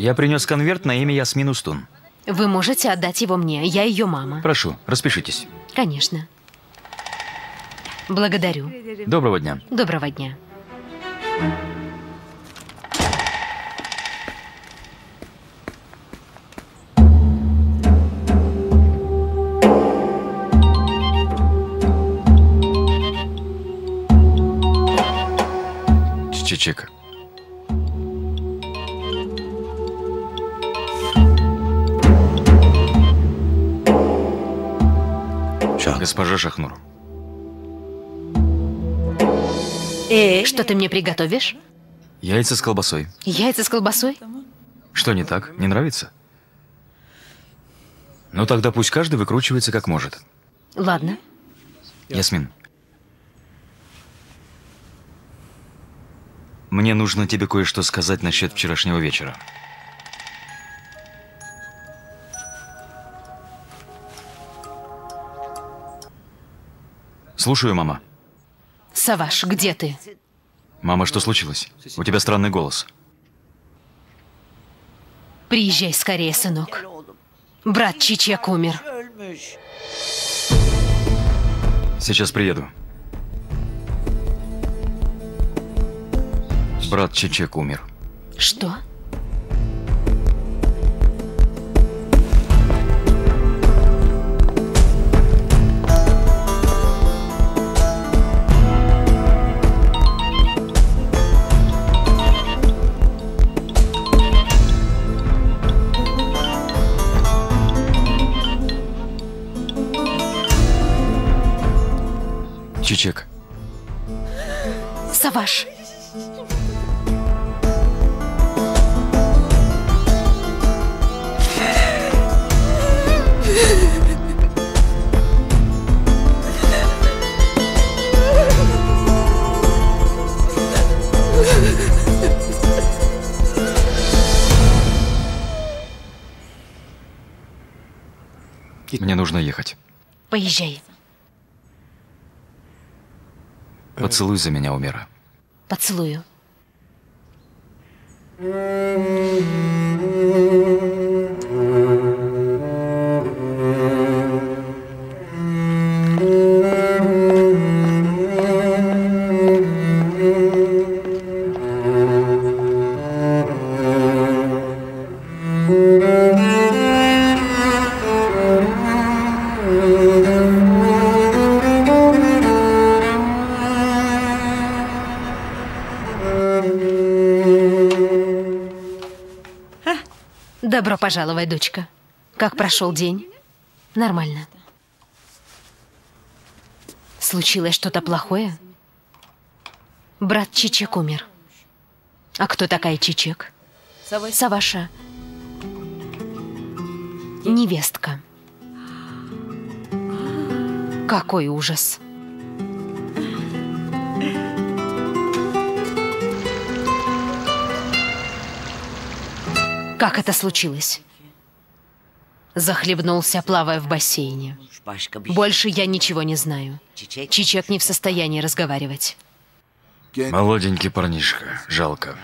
я принес конверт на имя Ясмин Устун. Вы можете отдать его мне. Я ее мама. Прошу, распишитесь. Конечно. Благодарю. Доброго дня. Доброго дня. Чичек. Госпожа Шахнур. Что ты мне приготовишь? Яйца с колбасой. Яйца с колбасой? Что не так? Не нравится? Ну тогда пусть каждый выкручивается как может. Ладно. Ясмин. Мне нужно тебе кое-что сказать насчет вчерашнего вечера. Слушаю, мама. Саваш, где ты? Мама, что случилось? У тебя странный голос. Приезжай скорее, сынок. Брат Чичек умер. Сейчас приеду. Брат Чичек умер. Что? Чичек. Саваш. Мне нужно ехать. Поезжай. Поцелуй за меня, Умера. Поцелую. Добро пожаловать, дочка. Как прошел день? Нормально. Случилось что-то плохое? Брат Чичек умер. А кто такая Чичек? Саваша. Невестка. Какой ужас. Как это случилось? Захлебнулся, плавая в бассейне. Больше я ничего не знаю. Чичек не в состоянии разговаривать. Молоденький парнишка. Жалко.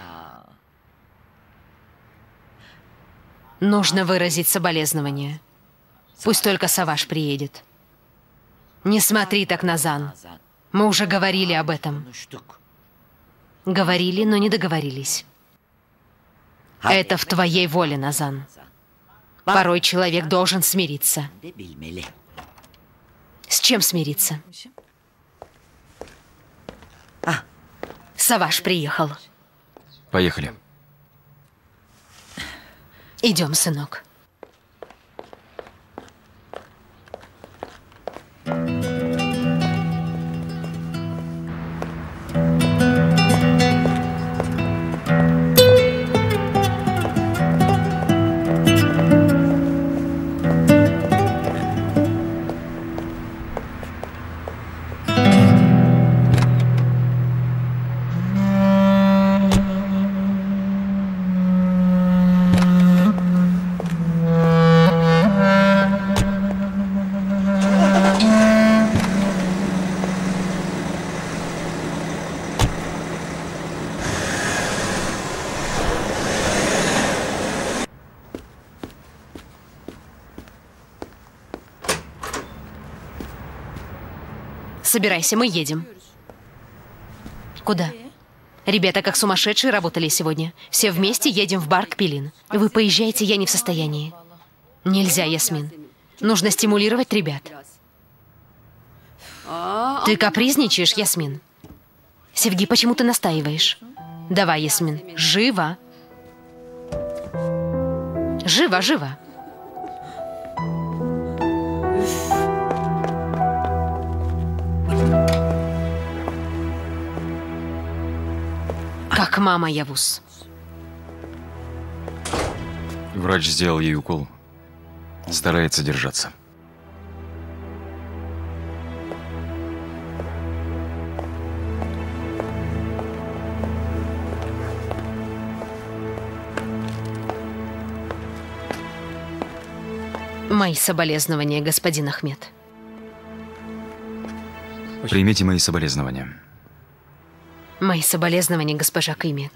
Нужно выразить соболезнование. Пусть только Саваш приедет. Не смотри так, Назан. Мы уже говорили об этом. Говорили, но не договорились. Это в твоей воле, Назан. Порой человек должен смириться. С чем смириться? А, Саваш приехал. Поехали. Идем, сынок. Mm-hmm. Собирайся, мы едем. Куда? Ребята, как сумасшедшие, работали сегодня. Все вместе едем в бар к. Вы поезжайте, я не в состоянии. Нельзя, Ясмин. Нужно стимулировать ребят. Ты капризничаешь, Ясмин. Севги, почему ты настаиваешь? Давай, Ясмин, живо. Живо, живо. Как мама Явус. Врач сделал ей укол. Старается держаться. Мои соболезнования, господин Ахмед. Примите мои соболезнования. Мои соболезнования, госпожа Каймет.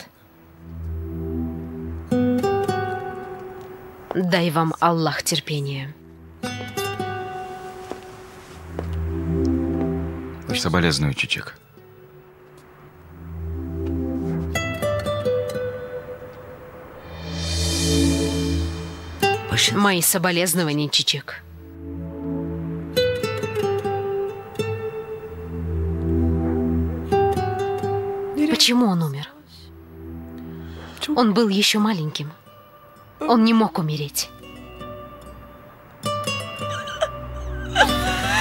Дай вам Аллах терпения. Соболезную, Чичик. Мои соболезнования, Чичек. Почему он умер? Он был еще маленьким. Он не мог умереть.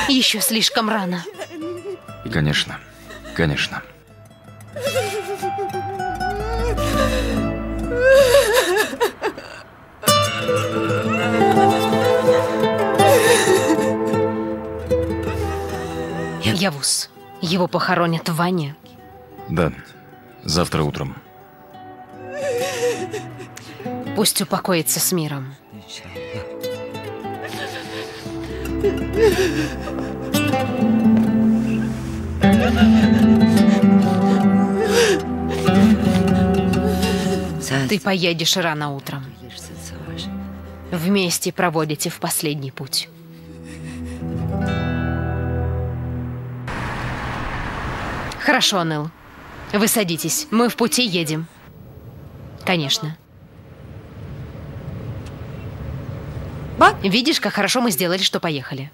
Еще слишком рано. Конечно. Конечно. Явус. Его похоронят в ванне. Да. Завтра утром. Пусть упокоится с миром. Ты поедешь рано утром. Вместе проводите в последний путь. Хорошо, Нел. Вы садитесь. Мы в пути едем. Конечно. Видишь, как хорошо мы сделали, что поехали.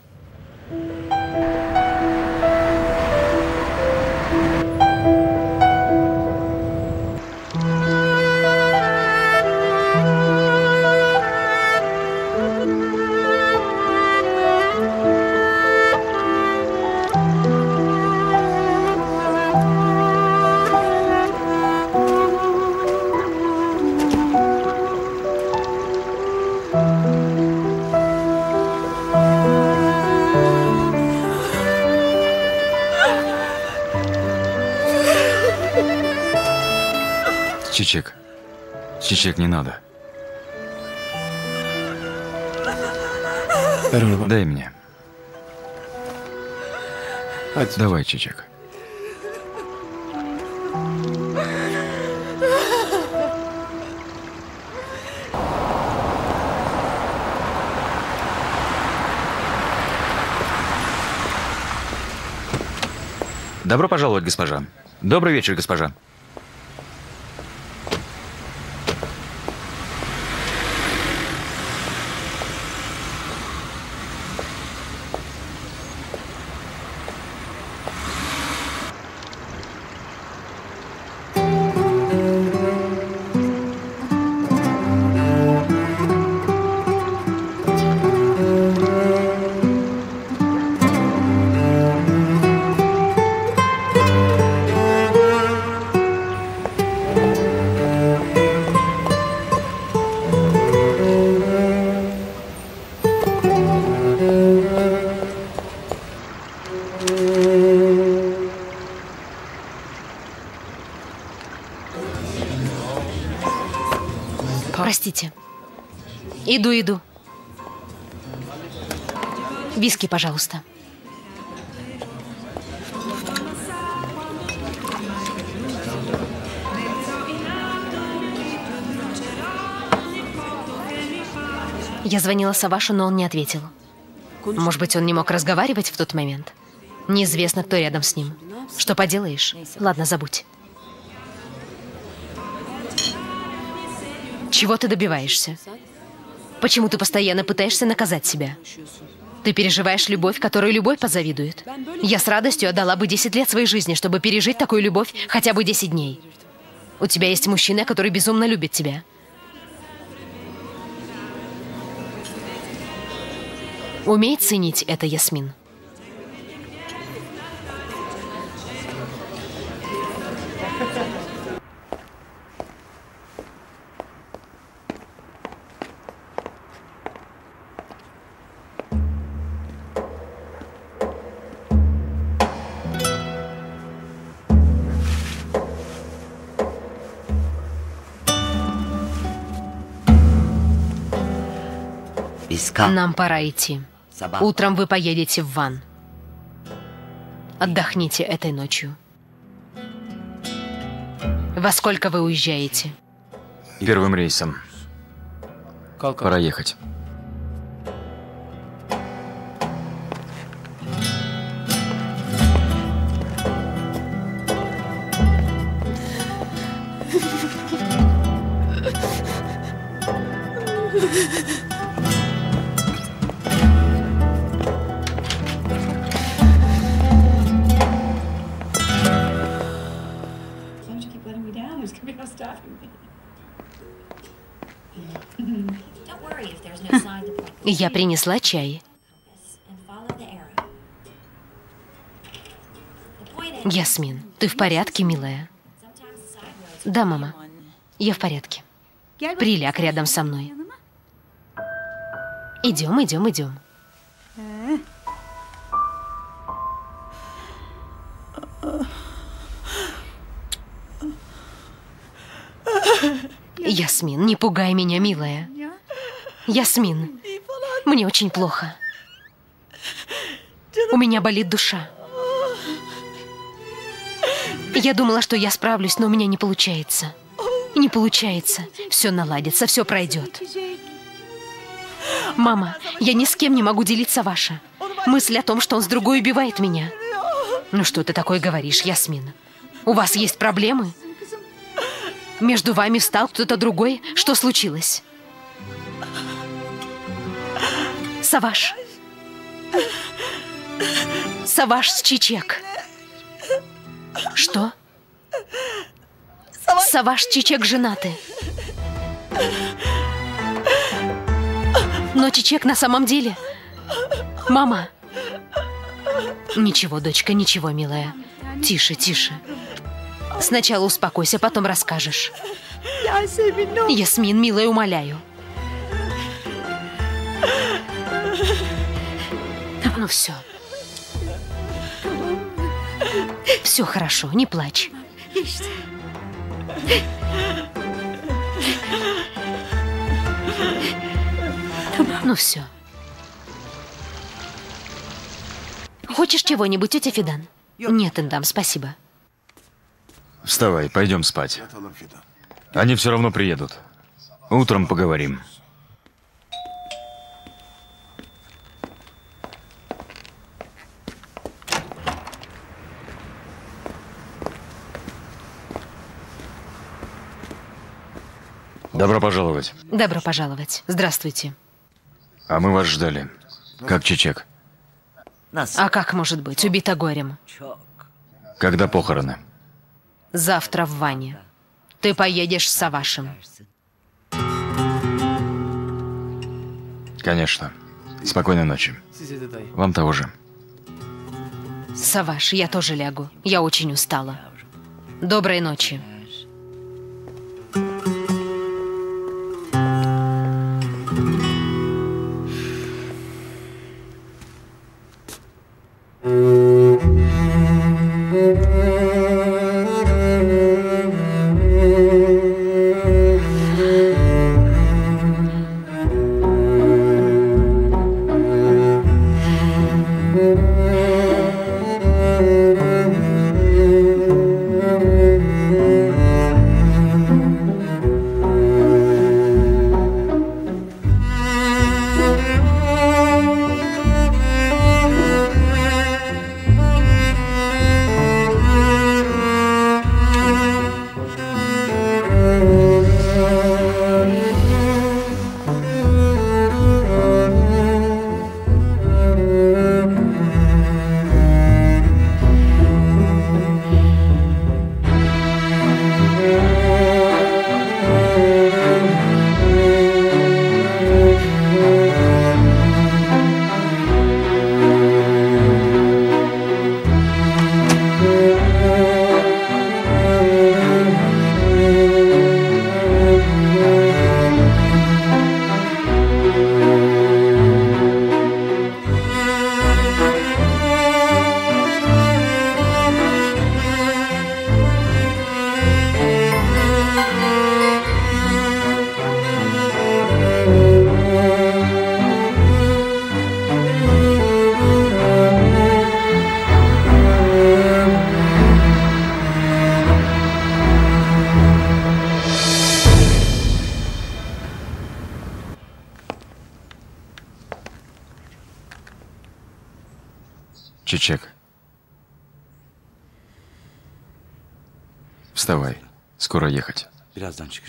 Чичек. Чичек, не надо. Дай мне. Давай, Чичек. Добро пожаловать, госпожа. Добрый вечер, госпожа. Иду, иду. Виски, пожалуйста. Я звонила Савашу, но он не ответил. Может быть, он не мог разговаривать в тот момент? Неизвестно, кто рядом с ним. Что поделаешь? Ладно, забудь. Чего ты добиваешься? Почему ты постоянно пытаешься наказать себя? Ты переживаешь любовь, которой любой позавидует. Я с радостью отдала бы 10 лет своей жизни, чтобы пережить такую любовь хотя бы 10 дней. У тебя есть мужчина, который безумно любит тебя. Умей ценить это, Ясмин. Нам пора идти. Утром вы поедете в Ван. Отдохните этой ночью. Во сколько вы уезжаете? Первым рейсом. Пора ехать. Я принесла чай. Ясмин, ты в порядке, милая? Да, мама. Я в порядке. Приляг рядом со мной. Идем, идем, идем. Ясмин, не пугай меня, милая. Ясмин, мне очень плохо. У меня болит душа. Я думала, что я справлюсь, но у меня не получается. Не получается. Все наладится, все пройдет. Мама, я ни с кем не могу делиться ваша. Мысль о том, что он с другой убивает меня. Ну что ты такое говоришь, Ясмин? У вас есть проблемы? Между вами встал кто-то другой? Что случилось? Саваш. Саваш с Чичек. Что? Саваш с Чичек женаты. Но Чичек на самом деле... Мама. Ничего, дочка, ничего, милая. Тише, тише. Сначала успокойся, потом расскажешь. Ясмин, милая, умоляю. Ну все. Все хорошо, не плачь. Ну все. Хочешь чего-нибудь, тетя Фидан? Нет, Индам, спасибо. Вставай, пойдем спать. Они все равно приедут. Утром поговорим. Добро пожаловать. Добро пожаловать. Здравствуйте. А мы вас ждали. Как Чечек? А как может быть? Убита горем. Когда похороны? Завтра в Ване. Ты поедешь с Савашем. Конечно. Спокойной ночи. Вам того же. Саваш, я тоже лягу. Я очень устала. Доброй ночи.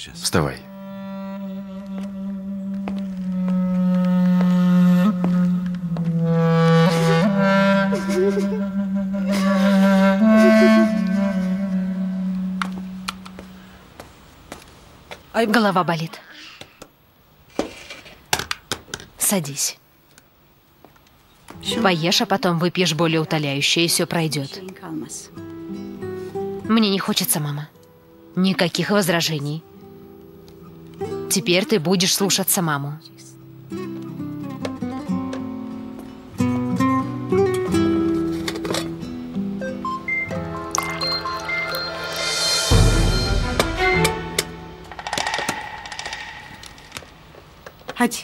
Çıkacağız. Вставай. Голова болит. Садись. Поешь, а потом выпьешь более утоляющее, и все пройдет. Мне не хочется, мама. Никаких возражений. Теперь ты будешь слушаться маму.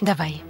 Давай.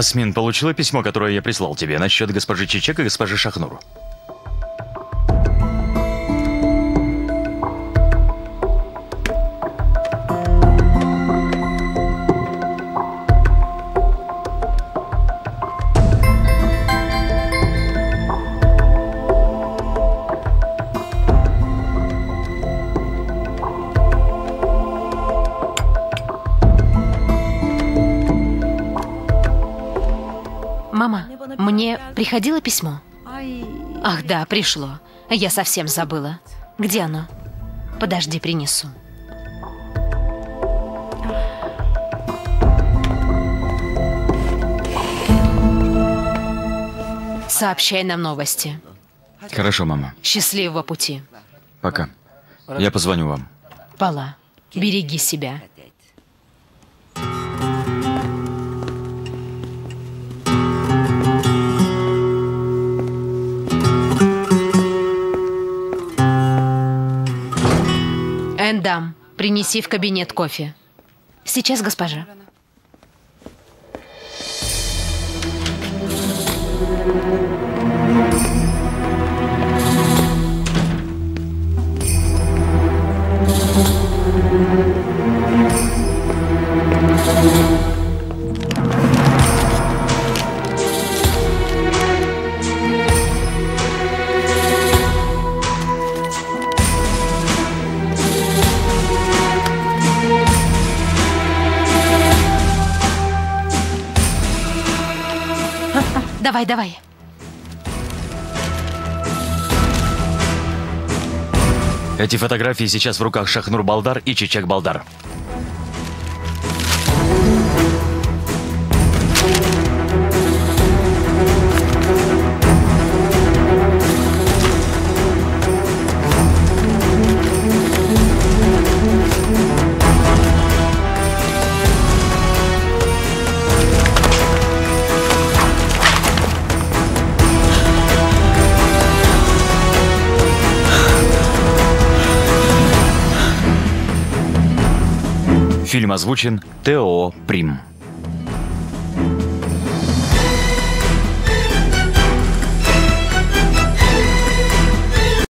Ясмин, получила письмо, которое я прислал тебе насчет госпожи Чичек и госпожи Шахнур? Приходило письмо? Ах да, пришло. Я совсем забыла. Где оно? Подожди, принесу. Сообщай нам новости. Хорошо, мама. Счастливого пути. Пока. Я позвоню вам. Пала, береги себя. Эндам, принеси в кабинет кофе. Сейчас, госпожа. Давай. Эти фотографии сейчас в руках Шахнур Балдар и Чичек Балдар. Фильм озвучен ТО «Прим».